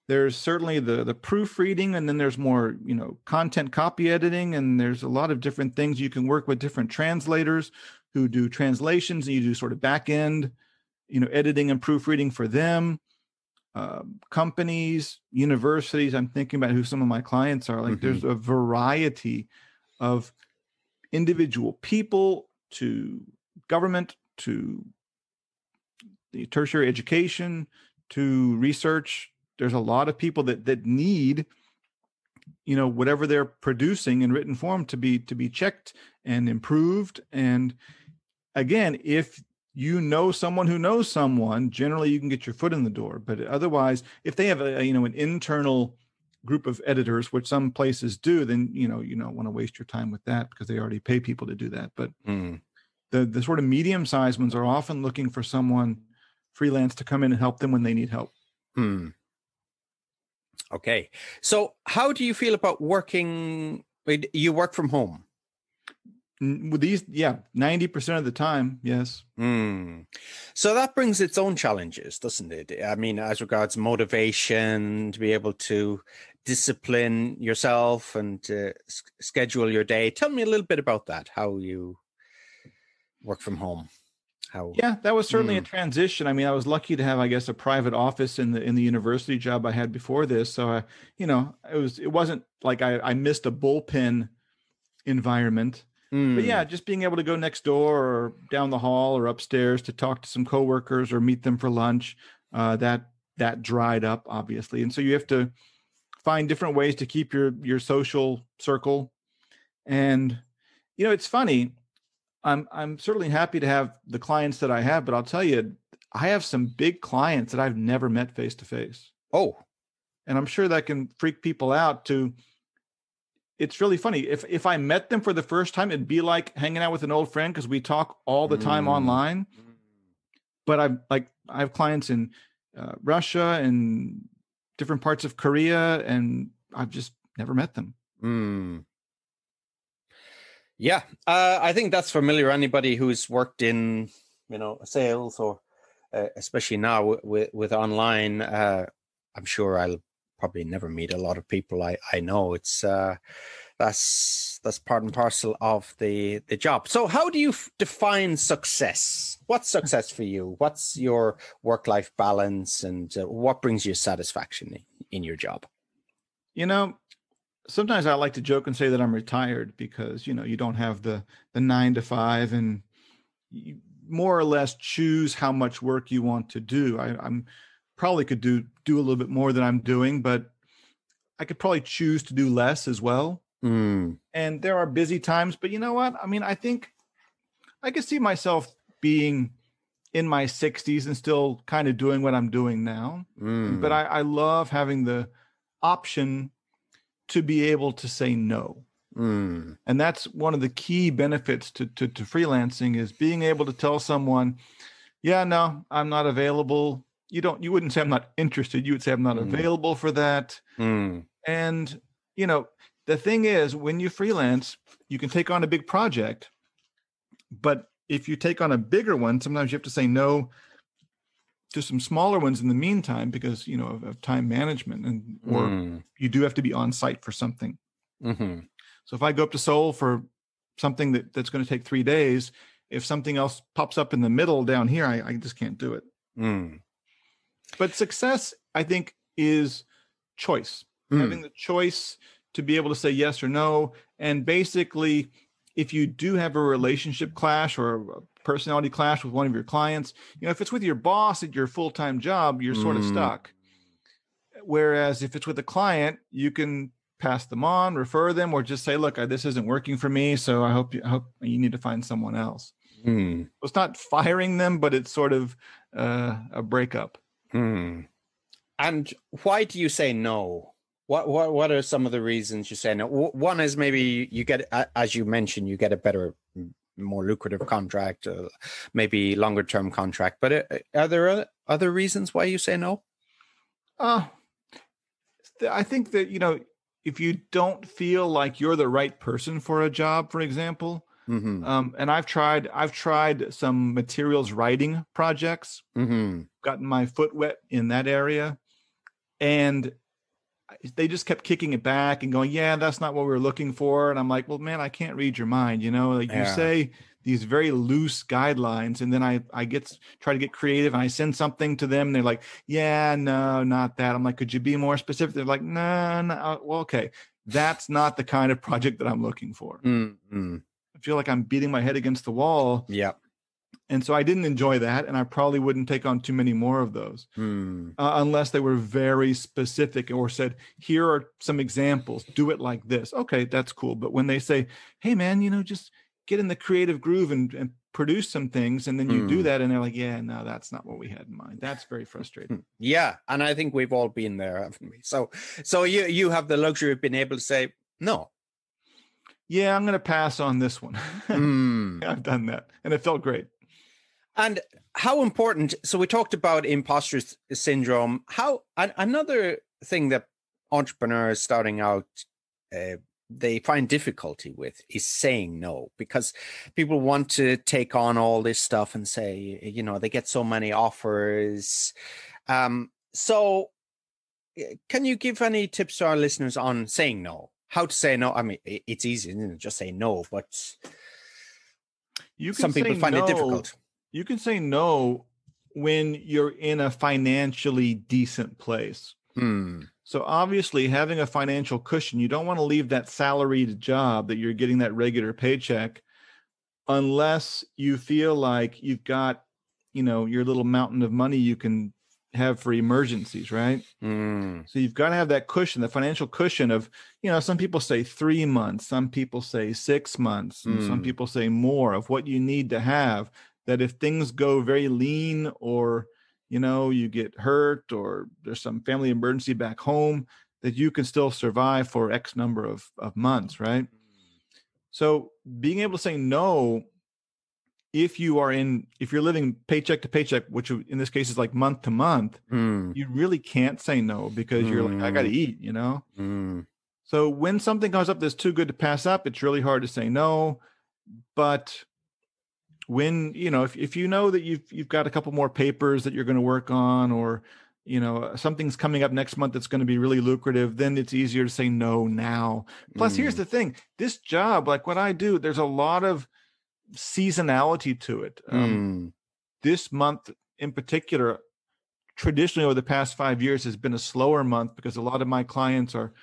there's certainly the the proofreading, and then there's more you know content copy editing, and there's a lot of different things you can work with different translators who do translations, and you do sort of back end, you know, editing and proofreading for them uh, companies, universities. I'm thinking about who some of my clients are. Like, mm-hmm. there's a variety of individual people to government to the tertiary education to research. There's a lot of people that that need you know whatever they're producing in written form to be to be checked and improved and again if you know someone who knows someone, generally you can get your foot in the door. But otherwise, if they have a you know an internal group of editors, which some places do, then you know you don't want to waste your time with that because they already pay people to do that. But Mm. the the sort of medium sized ones are often looking for someone freelance to come in and help them when they need help. Hmm. Okay. So, how do you feel about working? You work from home. These, yeah, ninety percent of the time, yes. Hmm. So that brings its own challenges, doesn't it? I mean, as regards motivation, to be able to discipline yourself and uh, s- schedule your day. Tell me a little bit about that. How you work from home? How? Yeah, that was certainly a Mm. transition. I mean, I was lucky to have, I guess, a private office in the in the university job I had before this. So, I, you know, it was it wasn't like I, I missed a bullpen environment. Hmm. But yeah, just being able to go next door or down the hall or upstairs to talk to some coworkers or meet them for lunch, uh, that that dried up obviously, and so you have to find different ways to keep your your social circle. And you know, it's funny. I'm I'm certainly happy to have the clients that I have, but I'll tell you, I have some big clients that I've never met face to face Oh. and i'm sure that can freak people out to it's really funny if if i met them for the first time it'd be like hanging out with an old friend because we talk all the time Mm. online but i like i have clients in uh, russia and different parts of korea and i've just never met them Hmm. Yeah, uh, I think that's familiar. Anybody who's worked in, you know, sales or uh, especially now with, with, with online, uh, I'm sure I'll probably never meet a lot of people I, I know. It's uh, that's that's part and parcel of the the job. So, how do you f- define success? What's success for you? What's your work life balance, and uh, what brings you satisfaction in, in your job? you know sometimes i like to joke and say that i'm retired because you know you don't have the the nine to five and you more or less choose how much work you want to do I, i'm probably could do do a little bit more than i'm doing but i could probably choose to do less as well Hmm. and there are busy times but you know what i mean i think i could see myself being in my 60s and still kind of doing what i'm doing now Hmm. but I, I love having the option to be able to say no Hmm. and that's one of the key benefits to, to to freelancing is being able to tell someone yeah no i'm not available you don't you wouldn't say i'm not interested you would say i'm not Mm. available for that Hmm. and you know the thing is when you freelance you can take on a big project but if you take on a bigger one sometimes you have to say no to some smaller ones in the meantime because you know of, of time management and or Hmm. you do have to be on site for something Mhm. so if i go up to seoul for something that, that's going to take three days if something else pops up in the middle down here i, I just can't do it Hmm. But success i think is choice Hmm. having the choice to be able to say yes or no and basically if you do have a relationship clash or a personality clash with one of your clients you know if it's with your boss at your full-time job you're sort of Mm. stuck whereas if it's with a client you can pass them on refer them or just say look I- this isn't working for me so i hope you I hope you need to find someone else Hmm. it's not firing them but it's sort of uh, a breakup Hmm. And why do you say no? What what what are some of the reasons you say no? One is maybe you get, as you mentioned, you get a better, more lucrative contract, uh, maybe longer term contract. But uh, are there other, other reasons why you say no? Uh, I think that, you know, if you don't feel like you're the right person for a job, for example, Mm-hmm. um, and I've tried, I've tried some materials writing projects, Mm-hmm. gotten my foot wet in that area, and they just kept kicking it back and going, "Yeah, that's not what we were looking for." And I'm like, "Well, man, I can't read your mind. You know, like you say these very loose guidelines, and then I I get try to get creative, and I send something to them. And they're like, "Yeah, no, not that." I'm like, "Could you be more specific?" They're like, "No, no." Uh, Well, okay, that's not the kind of project that I'm looking for. Mm-hmm. I feel like I'm beating my head against the wall, Yeah. and so I didn't enjoy that, and I probably wouldn't take on too many more of those Hmm. uh, unless they were very specific or said, here are some examples, do it like this. Okay, that's cool. But when they say, hey, man, you know, just get in the creative groove and, and produce some things and then you do Hmm. that and they're like yeah no that's not what we had in mind that's very frustrating Yeah, and I think we've all been there, haven't we? So, so you you have the luxury of being able to say no. Yeah i'm going to pass on this one Hmm. i've done that and it felt great And how important? So we talked about imposter syndrome. How another thing that entrepreneurs starting out uh, they find difficulty with is saying no because people want to take on all this stuff and say you know they get so many offers. Um, so uh, can you give any tips to our listeners on saying no? How to say no? I mean, it's easy, isn't it? Just say no, but you can some people find it difficult. you can say no when you're in a financially decent place Hmm. So obviously, having a financial cushion, you don't want to leave that salaried job that you're getting that regular paycheck unless you feel like you've got, you know, your little mountain of money you can have for emergencies, right? Hmm. So you've got to have that cushion, the financial cushion of, you know, some people say three months, some people say six months, and some Mm. people say more of what you need to have. That if things go very lean or, you know, you get hurt or there's some family emergency back home, that you can still survive for X number of, of months, right? So being able to say no if you are in if you're living paycheck to paycheck, which in this case is like month to month, Hmm. you really can't say no because you're like, I got to Mm. eat, you know? Hmm. So when something comes up that's too good to pass up, it's really hard to say no. But when, you know, if, if you know that you've, you've got a couple more papers that you're going to work on, or, you know, something's coming up next month that's going to be really lucrative, then it's easier to say no now. Plus, here's Mm. the thing this job, like what I do, there's a lot of seasonality to it. Um, Hmm. this month in particular traditionally over the past five years has been a slower month because a lot of my clients are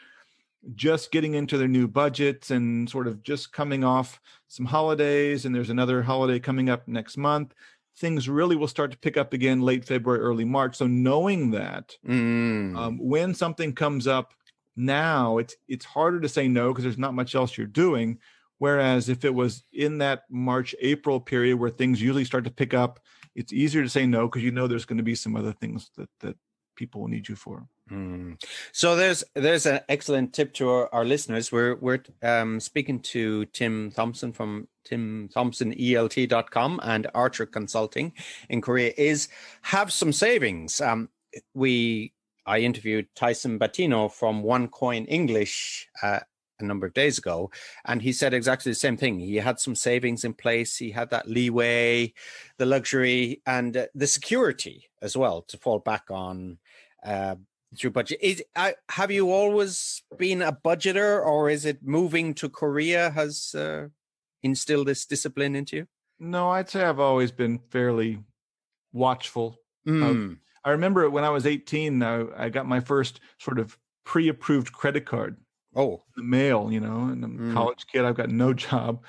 just getting into their new budgets and sort of just coming off some holidays and there's another holiday coming up next month things really will start to pick up again late february early march so knowing that Hmm. um, when something comes up now it's it's harder to say no because there's not much else you're doing whereas if it was in that march april period where things usually start to pick up it's easier to say no because you know there's going to be some other things that that people will need you for Hmm. So there's there's an excellent tip to our, our listeners. We're we're um, speaking to Tim Thompson from timthompsonelt.com and Archer Consulting in Korea. Is have some savings. Um, we I interviewed Tyson Batino from One Coin English uh, a number of days ago, and he said exactly the same thing. He had some savings in place. He had that leeway, the luxury, and uh, the security as well to fall back on. Uh, through budget is I, have you always been a budgeter or is it moving to korea has uh, instilled this discipline into you no i'd say i've always been fairly watchful Mm. i remember when i was 18 I, I got my first sort of pre-approved credit card oh the mail, you know, and I'm a Mm. college kid. I've got no job.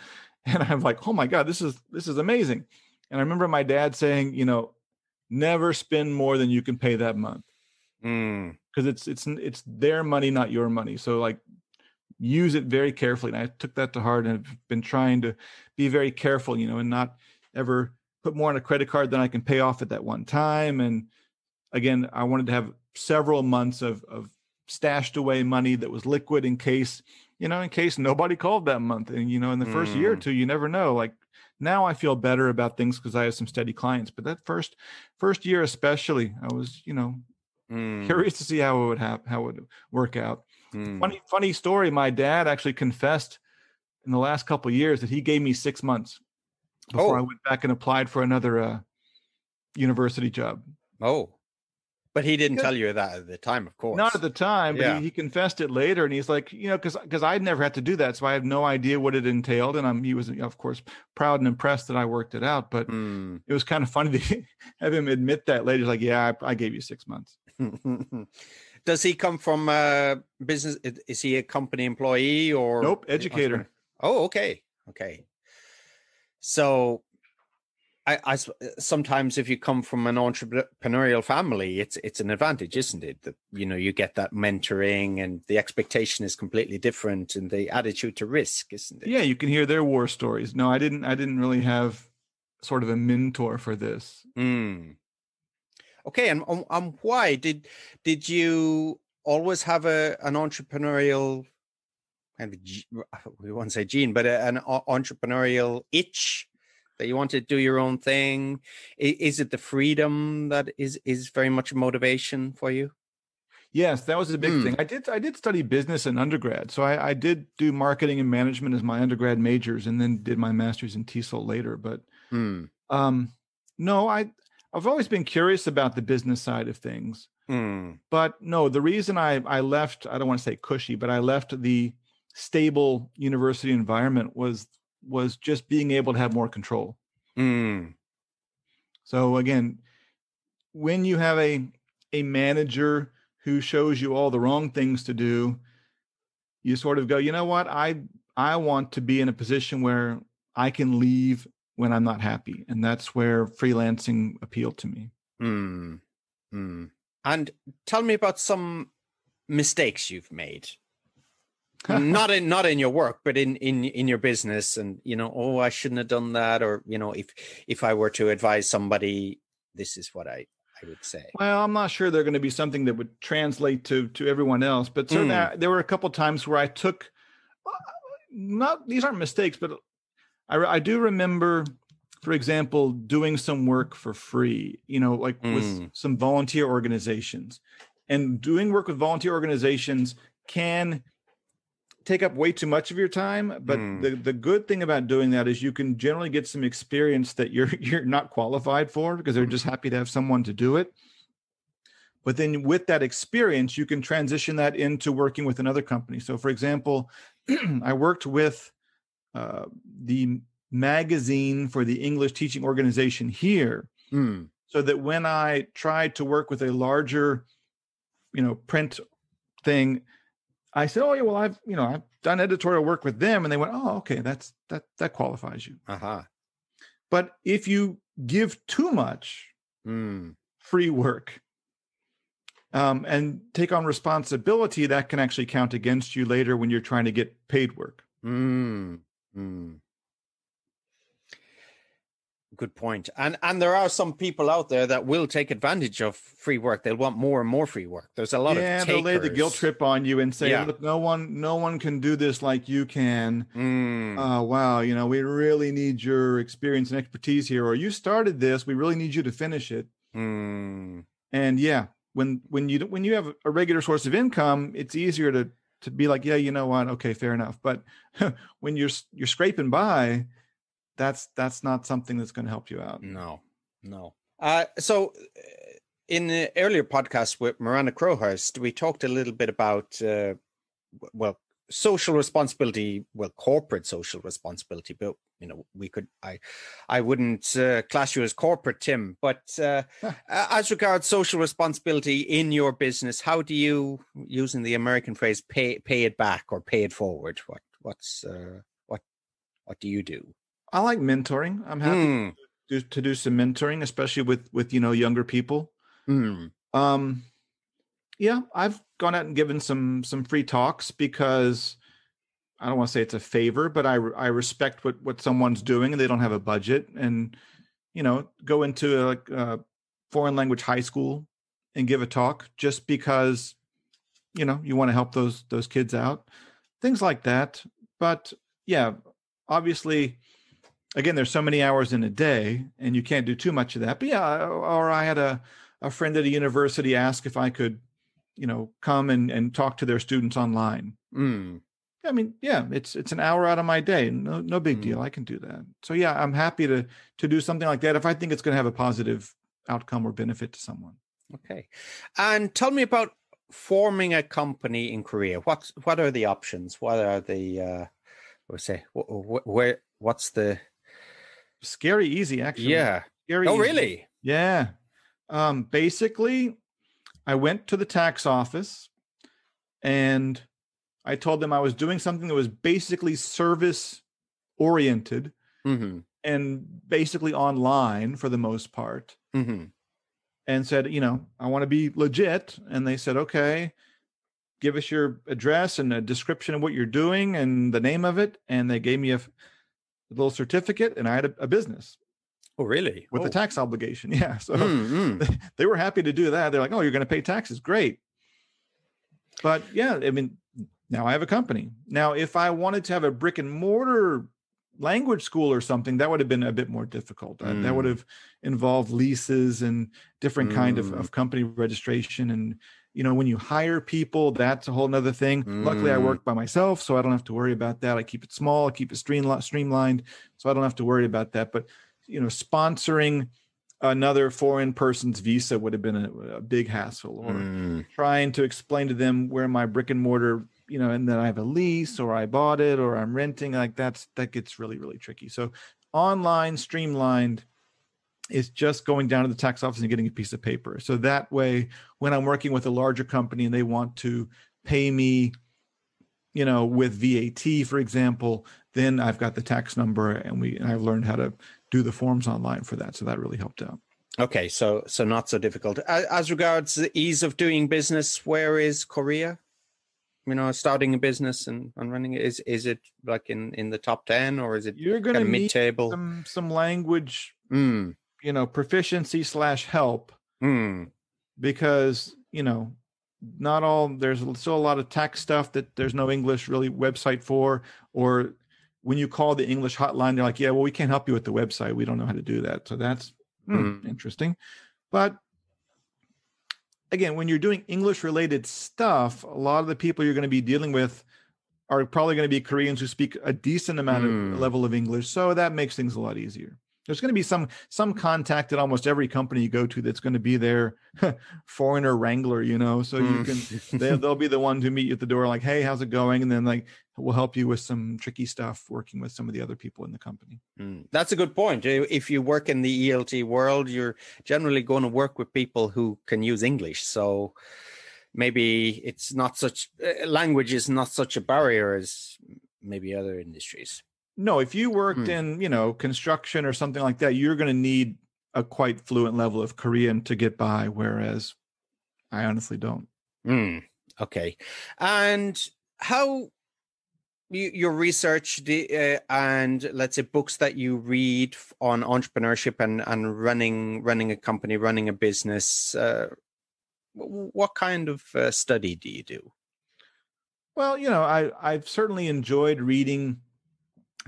And I'm like, oh my God, this is this is amazing. And I remember my dad saying, you know, never spend more than you can pay that month. Mm. Because it's it's it's their money, not your money. So like use it very carefully. And I took that to heart and have been trying to be very careful, you know, and not ever put more on a credit card than I can pay off at that one time. And again, I wanted to have several months of of stashed away money that was liquid in case, you know, in case nobody called that month. And you know, in the first year or Mm. two, you never know. Like now I feel better about things because I have some steady clients. But that first first year especially, I was, you know, Mm. curious to see how it would happen, how it would work out. Mm. Funny, funny story. My dad actually confessed in the last couple of years that he gave me six months before Oh. I went back and applied for another uh, university job. oh but he didn't tell you that at the time of course Not at the time, but Yeah. he, he confessed it later, and he's like, you know, because because I'd never had to do that, so I had no idea what it entailed, and I'm he was of course proud and impressed that I worked it out, but Mm. it was kind of funny to have him admit that later. He's like, yeah, I, I gave you six months. does he come from uh business is he a company employee or Nope, educator. oh okay okay so I, I sometimes if you come from an entrepreneurial family, it's it's an advantage, isn't it? That you know you get that mentoring, and the expectation is completely different, and the attitude to risk, isn't it? Yeah, you can hear their war stories. No, I didn't. I didn't really have sort of a mentor for this. Mm. Okay, and um, um, why did did you always have a an entrepreneurial kind of we won't say gene, but an entrepreneurial itch that you want to do your own thing? Is it the freedom that is is very much a motivation for you? Yes, that was a big mm. thing. I did I did study business in undergrad, so I, I, did do marketing and management as my undergrad majors, and then did my master's in TESOL later. But mm. um, no, I I've always been curious about the business side of things. Mm. But no, the reason I I left I don't want to say cushy, but I left the stable university environment was was just being able to have more control. Mm. So again, when you have a a manager who shows you all the wrong things to do, you sort of go, you know what, I I want to be in a position where I can leave when I'm not happy, and that's where freelancing appealed to me. Mm. Mm. And tell me about some mistakes you've made not in not in your work but in in in your business and you know oh i shouldn't have done that or you know if if i were to advise somebody this is what i i would say well i'm not sure they're going to be something that would translate to to everyone else but certainly mm. I, there were a couple times where i took uh, not these aren't mistakes but i i do remember for example doing some work for free you know like mm. with some volunteer organizations and doing work with volunteer organizations can take up way too much of your time but mm. the, the good thing about doing that is you can generally get some experience that you're you're not qualified for because they're just happy to have someone to do it but then with that experience you can transition that into working with another company so for example i worked with uh, the magazine for the english teaching organization here mm. so that when i tried to work with a larger you know print thing I said, "Oh yeah, well I've you know I've done editorial work with them," and they went, "Oh okay, that's that that qualifies you." Uh-huh. But if you give too much mm. free work um, and take on responsibility, that can actually count against you later when you're trying to get paid work. Mm. Mm good point. And and there are some people out there that will take advantage of free work. They'll want more and more free work. There's a lot yeah, of they'll lay the guilt trip on you and say, yeah. "Look, no one, no one can do this like you can." Mm. Uh, wow, you know, we really need your experience and expertise here. Or you started this, we really need you to finish it. Mm. And yeah, when when you when you have a regular source of income, it's easier to to be like, yeah, you know what, okay, fair enough. But when you're you're scraping by that's that's not something that's going to help you out. No, no. Uh, so, uh, in the earlier podcast with Miranda Crowhurst, we talked a little bit about uh, well social responsibility, well corporate social responsibility. But you know, we could I I wouldn't uh, class you as corporate, Tim. But uh, huh. as regards social responsibility in your business, how do you, using the American phrase, pay pay it back or pay it forward? What what's uh, what what do you do? I like mentoring. I'm happy mm. to, to, do some mentoring, especially with with you know younger people. Mm. Um, yeah, I've gone out and given some some free talks because I don't want to say it's a favor, but I I respect what what someone's doing and they don't have a budget and you know go into a, a foreign language high school and give a talk just because you know you want to help those those kids out things like that but yeah obviously again, there's so many hours in a day, and you can't do too much of that. But yeah, or I had a a friend at a university ask if I could, you know, come and and talk to their students online. Mm. I mean, yeah, it's it's an hour out of my day. No no big mm. deal. I can do that. So yeah, I'm happy to to do something like that if I think it's going to have a positive outcome or benefit to someone. Okay, and tell me about forming a company in Korea. What what are the options? What are the uh, what say where what's the scary easy actually. Yeah. Scary oh, easy. really? Yeah. Um, basically, I went to the tax office and I told them I was doing something that was basically service oriented. Mm-hmm. and basically online for the most part. Mm-hmm. And said, you know, I want to be legit. And they said, okay, give us your address and a description of what you're doing and the name of it. And they gave me a, a little certificate, and I had a, a business. Oh, really? With oh. a tax obligation. Yeah. So Mm-hmm. they were happy to do that. They're like, oh, you're going to pay taxes. Great. But yeah, I mean, now I have a company. Now, if I wanted to have a brick and mortar language school or something, that would have been a bit more difficult. Uh, that would Mm. have involved leases and different kind of, Mm. of company registration. And, you know, when you hire people, that's a whole nother thing. Luckily, I Mm. work by myself, so I don't have to worry about that. I keep it small, I keep it streamli- streamlined, so I don't have to worry about that. But, you know, sponsoring another foreign person's visa would have been a, a big hassle or Mm. trying to explain to them where my brick and mortar you know and then i have a lease or i bought it or i'm renting like that's that gets really really tricky. So online streamlined is just going down to the tax office and getting a piece of paper. So that way when i'm working with a larger company and they want to pay me you know with vat for example then i've got the tax number and we and i've learned how to do the forms online for that. So that really helped out. Okay, so so not so difficult. As, as regards the ease of doing business, where is Korea? You know, starting a business and, and running it is is it like in in the top ten or is it you're going to mid need table? some some language Mm, you know proficiency slash help. Mm, because you know not all there's still a lot of tax stuff that there's no english really website for or when you call the english hotline they're like yeah well we can't help you with the website. We don't know how to do that. So that's Mm. interesting. But again when you're doing english related stuff a lot of the people you're going to be dealing with are probably going to be koreans who speak a decent amount Mm. of level of english so that makes things a lot easier there's going to be some some contact at almost every company you go to that's going to be their foreigner wrangler you know so you Mm. can they, they'll be the one to meet you at the door like hey how's it going and then like we'll help you with some tricky stuff working with some of the other people in the company Mm. That's a good point. If you work in the ELT world, you're generally going to work with people who can use English. So maybe it's not such uh, language is not such a barrier as maybe other industries. No, if you worked Hmm. in, you know, construction or something like that, you're going to need a quite fluent level of Korean to get by. Whereas I honestly don't. Mm, okay. And how you, your research the, uh, and let's say books that you read on entrepreneurship and, and running running a company, running a business, uh, what kind of uh, study do you do? Well, you know, I I've certainly enjoyed reading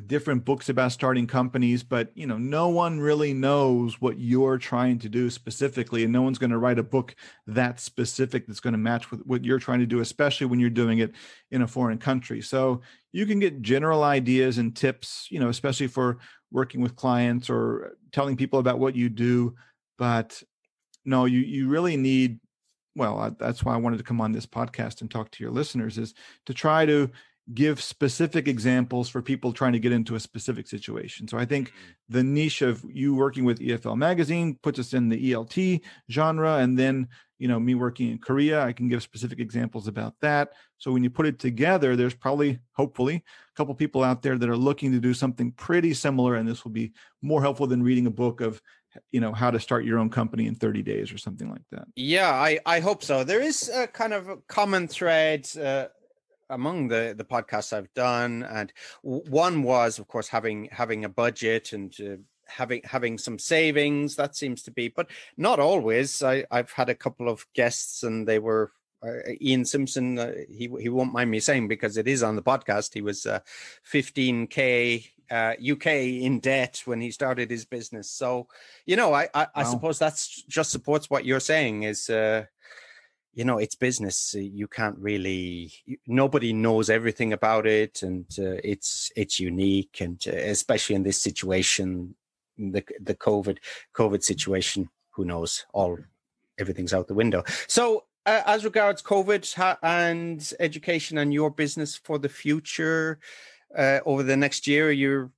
different books about starting companies, but you know, no one really knows what you're trying to do specifically, and no one's going to write a book that specific that's going to match with what you're trying to do, especially when you're doing it in a foreign country. So you can get general ideas and tips, you know, especially for working with clients or telling people about what you do, but no, you you really need well, that's why I wanted to come on this podcast and talk to your listeners is to try to give specific examples for people trying to get into a specific situation. So I think the niche of you working with EFL magazine puts us in the ELT genre and then, you know, me working in Korea, I can give specific examples about that. So when you put it together, there's probably hopefully a couple people out there that are looking to do something pretty similar and this will be more helpful than reading a book of you know how to start your own company in 30 days or something like that. Yeah, I, I hope so. There is a kind of a common thread uh, among the the podcasts I've done, and w- one was, of course, having having a budget and uh, having having some savings. That seems to be, but not always. I I've had a couple of guests, and they were. Uh, Ian Simpson, uh, he he won't mind me saying because it is on the podcast. He was uh, 15k uh, UK in debt when he started his business. So, you know, I I, I Wow. suppose that's just supports what you're saying is. You know it's business uh, you can't really nobody knows everything about it and uh, it's it's unique and uh, especially in this situation the the covid covid situation who knows? All everything's out the window. So uh, as regards covid and education and your business for the future uh, over the next year you're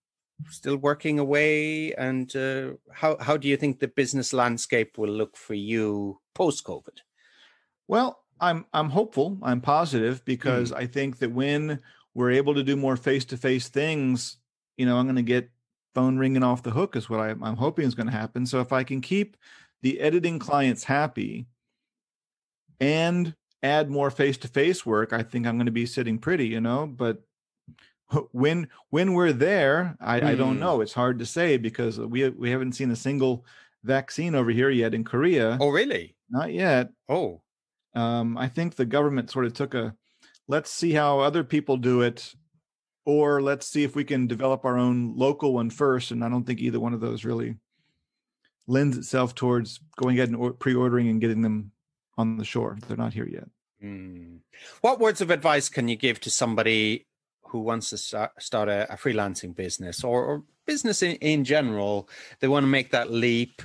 still working away and uh, how how do you think the business landscape will look for you post covid Well, I'm I'm hopeful. I'm positive because I think that when we're able to do more face to face things, you know, I'm going to get phone ringing off the hook is what I, I'm hoping is going to happen. So if I can keep the editing clients happy and add more face-to-face work, I think I'm going to be sitting pretty, you know. But when when we're there, I, mm. I don't hmm. know. It's hard to say because we we haven't seen a single vaccine over here yet in Korea. Oh, really? Not yet. Oh, um, I think the government sort of took a let's see how other people do it, or let's see if we can develop our own local one first. And I don't think either one of those really lends itself towards going ahead and pre-ordering and getting them on the shore. They're not here yet. Mm. What words of advice can you give to somebody who wants to start, a, a, freelancing business or, or business in, in general? They want to make that leap,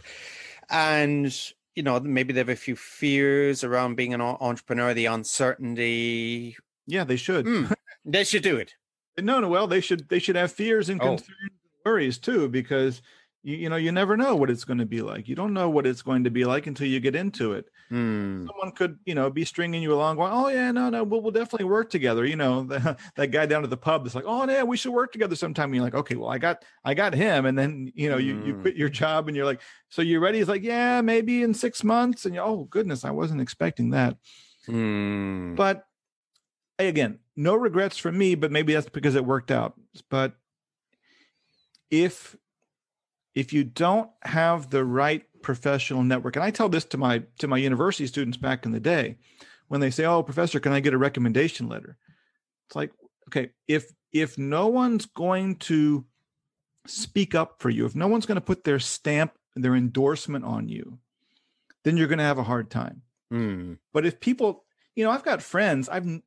and you know maybe they have a few fears around being an entrepreneur, the uncertainty. Yeah, they should. Mm, they should do it. No, no. Well, they should. They should have fears and oh. concerns, and worries too, because you, you know you never know what it's going to be like you don't know what it's going to be like until you get into it mm. someone could you know be stringing you along going oh yeah no no we'll, we'll definitely work together you know the, that guy down at the pub is like oh yeah we should work together sometime and you're like okay well i got i got him and then you know mm. you, you quit your job and you're like so you're ready he's like yeah maybe in six months and you oh goodness i wasn't expecting that mm. but again no regrets for me but maybe that's because it worked out but if if you don't have the right professional network and i tell this to my to my university students back in the day when they say oh professor can i get a recommendation letter? It's like okay if if no one's going to speak up for you if no one's going to put their stamp their endorsement on you then you're going to have a hard time. Mm. but if people you know i've got friends i've n-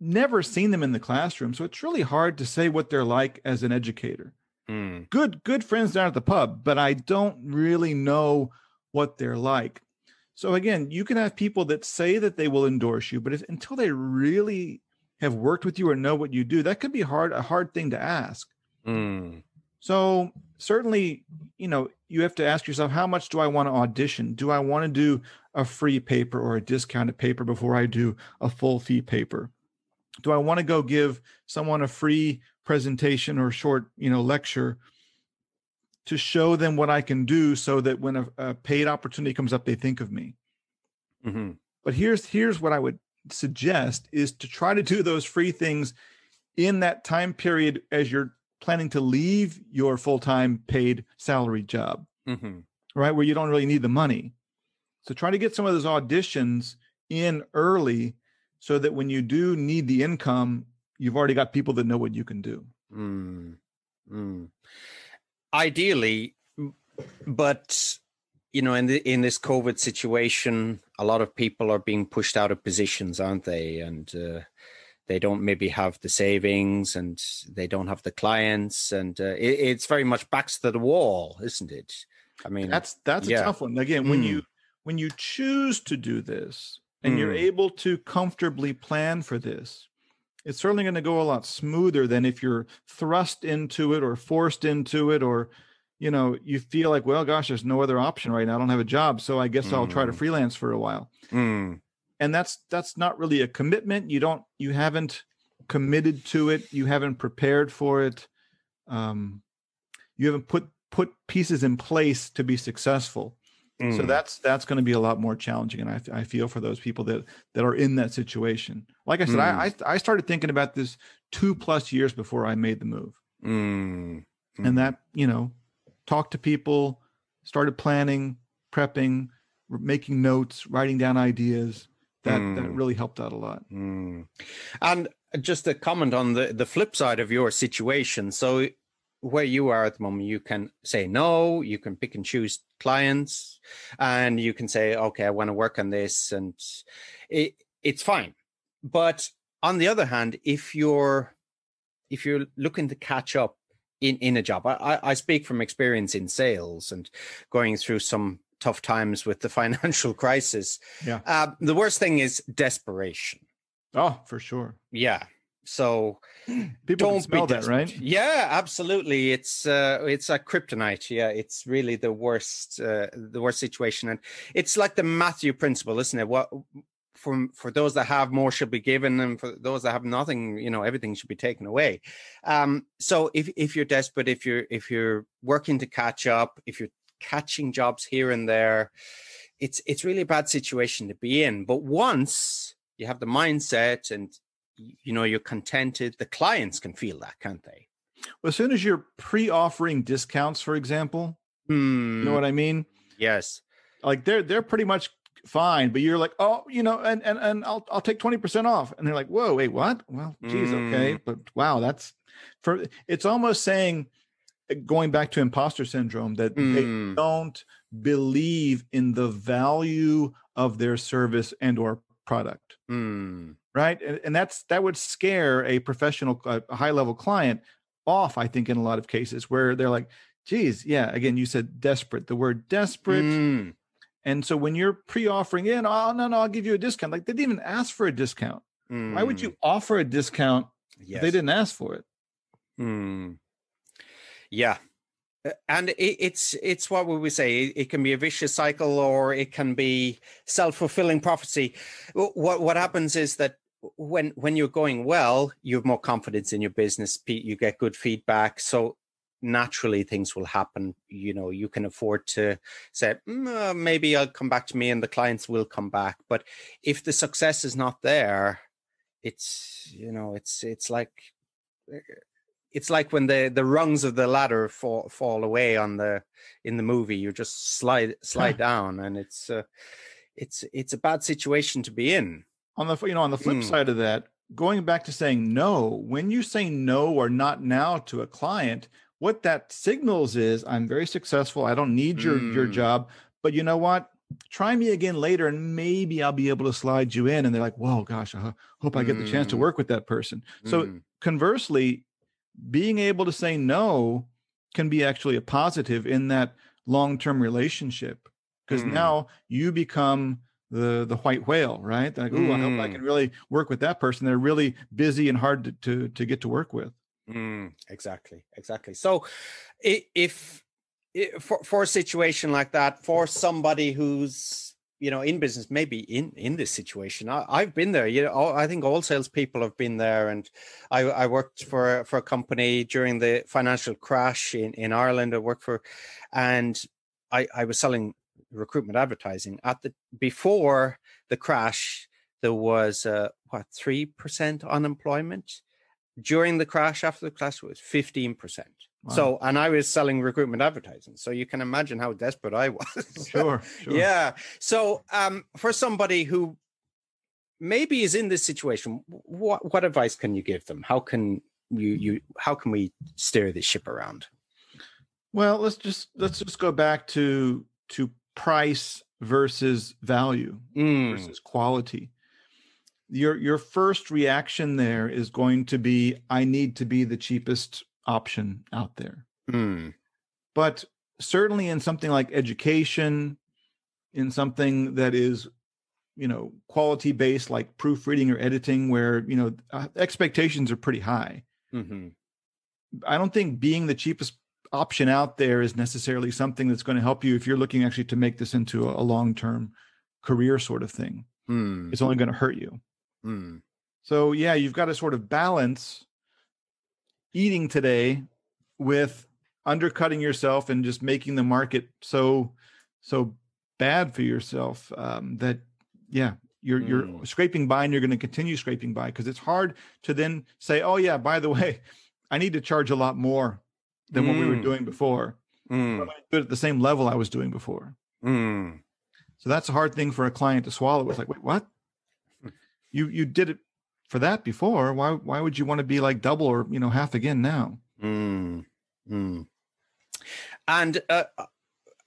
never seen them in the classroom so it's really hard to say what they're like as an educator Mm. Good, good friends down at the pub, but I don't really know what they're like. So again, you can have people that say that they will endorse you, but if, until they really have worked with you or know what you do, that could be hard a hard thing to ask. Mm. So certainly, you know, you have to ask yourself, how much do I want to audition? Do I want to do a free paper or a discounted paper before I do a full fee paper? Do I want to go give someone a free presentation or short, you know, lecture to show them what I can do so that when a, a paid opportunity comes up, they think of me. Mm-hmm. But here's here's what I would suggest is to try to do those free things in that time period as you're planning to leave your full-time paid salary job mm-hmm. right where you don't really need the money so try to get some of those auditions in early so that when you do need the income you've already got people that know what you can do. Mm. Mm. Ideally, but you know, in the in this COVID situation, a lot of people are being pushed out of positions, aren't they? And uh, they don't maybe have the savings, and they don't have the clients, and uh, it, it's very much backs to the wall, isn't it? I mean, that's that's yeah. a tough one. Again, when mm. you when you choose to do this, and mm. you're able to comfortably plan for this, it's certainly going to go a lot smoother than if you're thrust into it or forced into it or you know you feel like well gosh there's no other option right now i don't have a job so i guess mm. i'll try to mm. freelance for a while mm. and that's that's not really a commitment you don't you haven't committed to it you haven't prepared for it um, you haven't put put pieces in place to be successful Mm. So that's that's going to be a lot more challenging, and I, I feel for those people that that are in that situation. Like I said, mm. I, I started thinking about this two plus years before I made the move, mm. and that you know, talked to people, started planning, prepping, making notes, writing down ideas. That that mm. really helped out a lot. Mm. And just a comment on the the flip side of your situation. So where you are at the moment, you can say no, you can pick and choose clients, and you can say, okay, I want to work on this, and it, it's fine. But on the other hand, if you're if you're looking to catch up in in a job, I, I speak from experience in sales and going through some tough times with the financial crisis. Yeah, uh, the worst thing is desperation. Oh, for sure. Yeah, so people don't smell that, right? Yeah, absolutely. It's uh, it's a kryptonite. Yeah, it's really the worst uh, the worst situation, and it's like the Matthew principle, isn't it? What for for those that have more should be given and for those that have nothing you know everything should be taken away um so if if you're desperate if you're if you're working to catch up if you're catching jobs here and there it's it's really a bad situation to be in but once you have the mindset and you know you're contented the clients can feel that can't they well as soon as you're pre-offering discounts for example hmm. you know what i mean yes like they're they're pretty much fine but you're like oh you know and and, and i'll i'll take 20% off and they're like whoa wait what well geez mm. okay but wow that's for it's almost saying uh, going back to imposter syndrome that mm. they don't believe in the value of their service and or product mm. Right and, and, that's that would scare a professional a high level client off i think in a lot of cases where they're like geez yeah again you said desperate the word desperate mm. And so when you're pre-offering in, oh no, no, I'll give you a discount. Like they didn't even ask for a discount. Mm. Why would you mm. offer a discount yes. if they didn't ask for it? Mm. Yeah. And it, it's it's what would we say? It, it, can be a vicious cycle, or it can be self fulfilling prophecy. What what happens is that when when you're going well, you have more confidence in your business. You get good feedback, so naturally things will happen. You know you can afford to say mm, uh, maybe i'll come back to me and the clients will come back. But if the success is not there it's you know it's it's like eh, it's like when the the rungs of the ladder fall fall away on the in the movie. You just slide slide down and it's uh, it's it's a bad situation to be in on the you know on the flip mm. side of that going back to saying no when you say no or not now to a client what that signals is i'm very successful i don't need your mm. your job but you know what try me again later and maybe i'll be able to slide you in and they're like whoa gosh i hope i get the chance to mm. work with that person so mm. conversely being able to say no can be actually a positive in that long-term relationship because mm. now you become the the white whale right like oh i hope i mm. can really work with that person they're really busy and hard to, to, to get to work with Mm, exactly, exactly. So, if, if for for a situation like that, for somebody who's you know in business, maybe in in this situation, I, have been there. You know, I think all salespeople have been there, and I, I worked for for a company during the financial crash in in Ireland. I worked for, and I I was selling recruitment advertising at the before the crash. There was uh, what three percent unemployment during the crash, after the crash, was 15%. Wow. So, and I was selling recruitment advertising. So you can imagine how desperate I was. sure, sure. Yeah. So, um, for somebody who maybe is in this situation, what, what advice can you give them? How can you, you, how can we steer this ship around? Well, let's just, let's just go back to, to price versus value mm. versus quality your your first reaction there is going to be i need to be the cheapest option out there mm. but certainly in something like education in something that is you know quality based like proofreading or editing where you know uh, expectations are pretty high mm-hmm. i don't think being the cheapest option out there is necessarily something that's going to help you if you're looking actually to make this into a, a long-term career sort of thing mm. it's only going to hurt you Mm. So yeah, you've got to sort of balance eating today with undercutting yourself and just making the market so so bad for yourself um, that yeah you're mm. you're scraping by and you're going to continue scraping by because it's hard to then say oh yeah by the way i need to charge a lot more than mm. what we were mm. doing before mm. but at the same level i was doing before mm. so that's a hard thing for a client to swallow it's like wait what you you did it for that before. Why why would you want to be like double or you know half again now? Mm, mm. And uh,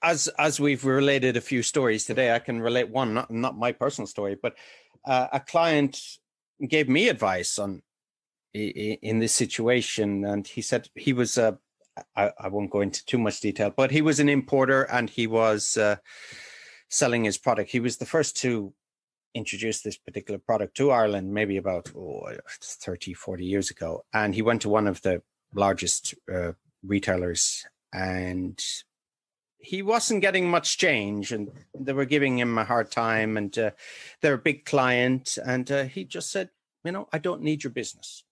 as as we've related a few stories today, I can relate one, not not my personal story, but uh, a client gave me advice on in this situation, and he said he was uh, I, I won't go into too much detail, but he was an importer and he was uh, selling his product. He was the first to introduce this particular product to Ireland maybe about oh, 30, 40 years ago. And he went to one of the largest uh, retailers and he wasn't getting much change, and they were giving him a hard time, and uh, they're a big client, and uh, he just said, "You know, I don't need your business."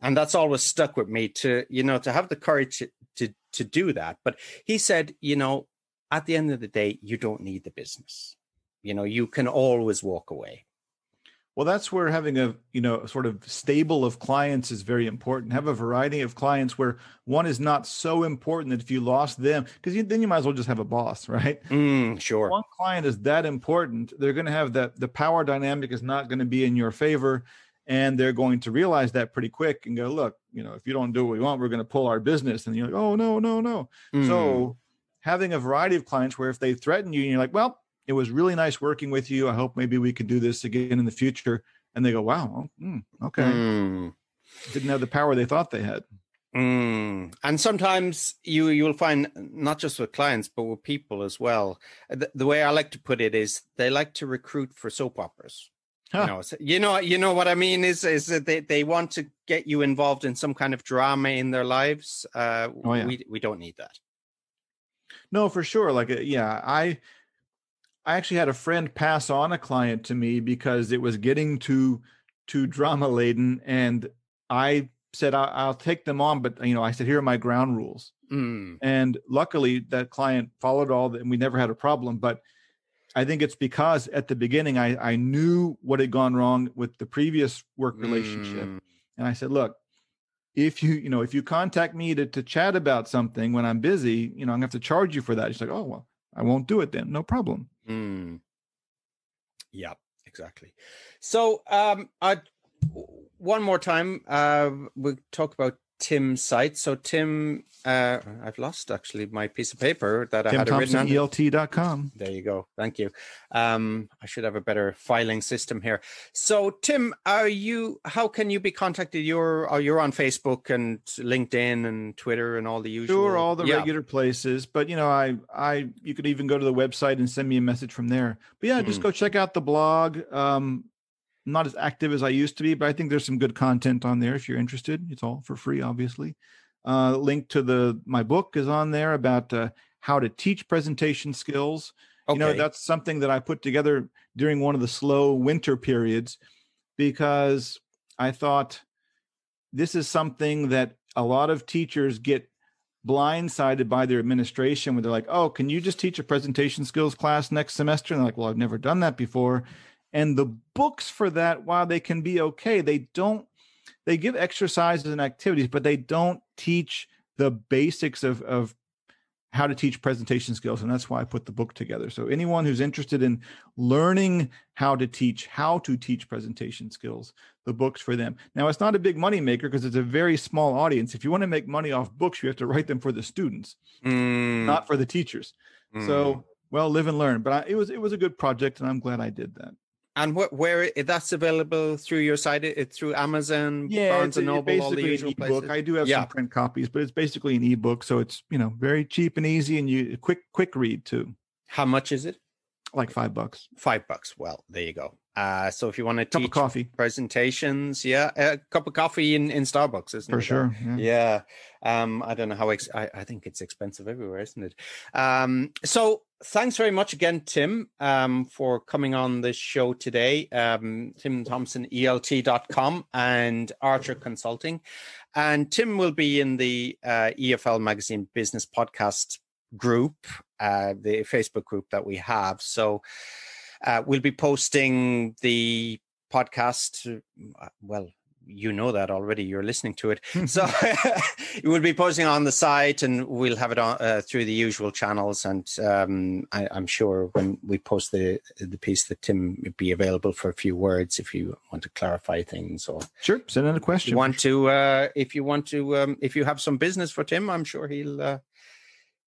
And that's always stuck with me to, you know, to have the courage to, to, to do that. But he said, you know, at the end of the day, you don't need the business. You know, you can always walk away. Well, that's where having a you know sort of stable of clients is very important. Have a variety of clients where one is not so important that if you lost them, because then you might as well just have a boss, right? Mm, sure. One client is that important. They're going to have that the power dynamic is not going to be in your favor, and they're going to realize that pretty quick and go, look, you know, if you don't do what we want, we're going to pull our business. And you're like, oh no, no, no. Mm. So having a variety of clients where if they threaten you and you're like, well, it was really nice working with you. I hope maybe we could do this again in the future. And they go, wow, mm, okay. Mm. Didn't have the power they thought they had. Mm. And sometimes you you'll find not just with clients but with people as well. The, the, way I like to put it is they like to recruit for soap operas. Huh. You know, so, you know, you know what I mean is is that they, they want to get you involved in some kind of drama in their lives. Uh, oh, yeah. We we don't need that. No, for sure. Like, uh, yeah, I I actually had a friend pass on a client to me because it was getting too too drama laden, and I said I, will take them on, but you know I said here are my ground rules, mm. and luckily that client followed all that, and we never had a problem. But I think it's because at the beginning I I knew what had gone wrong with the previous work relationship, mm. and I said, look, if you you know if you contact me to to chat about something when I'm busy, you know I'm gonna have to charge you for that. She's like, oh well, I won't do it then, no problem. Mm. Yeah, exactly. So, um, I one more time, uh, we'll talk about Tim's site. So Tim, uh, I've lost actually my piece of paper that Tim I had Thompson, written on. ELT.com. There you go. Thank you. Um, I should have a better filing system here. So Tim, are you? How can you be contacted? You're uh, you're on Facebook and LinkedIn and Twitter and all the usual. Sure, all the yeah. regular places. But you know, I I you could even go to the website and send me a message from there. But yeah, mm. just go check out the blog. Um, not as active as I used to be, but I think there's some good content on there if you're interested. It's all for free, obviously. Uh, link to the my book is on there about uh, how to teach presentation skills. Okay. You know, that's something that I put together during one of the slow winter periods because I thought this is something that a lot of teachers get blindsided by their administration when they're like, "Oh, can you just teach a presentation skills class next semester?" And they're like, "Well, I've never done that before." And the books for that, while they can be okay, they don't, they give exercises and activities, but they don't teach the basics of, of how to teach presentation skills. And that's why I put the book together. So anyone who's interested in learning how to teach, how to teach presentation skills, the book's for them. Now, it's not a big money maker because it's a very small audience. If you want to make money off books, you have to write them for the students, mm. not for the teachers. Mm. So, well, live and learn. But I, it was it was a good project, and I'm glad I did that. And wh- where that's available through your site, it, through Amazon, yeah, Barnes and Noble, all the usual places. I do have yeah. some print copies, but it's basically an ebook, so it's you know very cheap and easy, and you quick quick read too. How much is it? Like five bucks. Five bucks. Well, there you go. Uh, so if you want to cup teach coffee presentations, yeah, a cup of coffee in, in Starbucks, isn't For it? For sure. Yeah. yeah. Um, I don't know how ex- I, I think it's expensive everywhere, isn't it? Um, so thanks very much again, Tim, um, for coming on the show today. Um, Tim Thompson, ELT.com and Archer Consulting. And Tim will be in the uh, EFL Magazine Business Podcast group, uh, the Facebook group that we have. So, uh, we'll be posting the podcast. Uh, well, you know that already. You're listening to it, so we'll be posting on the site, and we'll have it on uh, through the usual channels. And um, I, am sure when we post the the piece, that Tim will be available for a few words if you want to clarify things or sure send in a question. Want to uh, if you want to um, if you have some business for Tim, I'm sure he'll uh,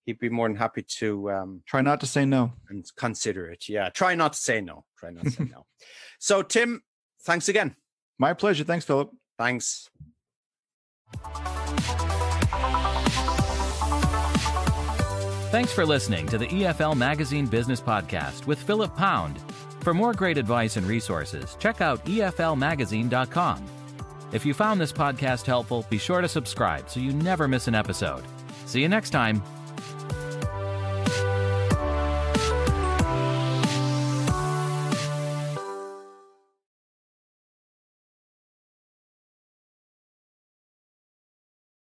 he'd be more than happy to um, try not to say no and consider it. Yeah, try not to say no. Try not to say no. So, Tim, thanks again. My pleasure. Thanks, Philip. Thanks. Thanks for listening to the EFL Magazine Business Podcast with Philip Pound. For more great advice and resources, check out EFLmagazine.com. If you found this podcast helpful, be sure to subscribe so you never miss an episode. See you next time.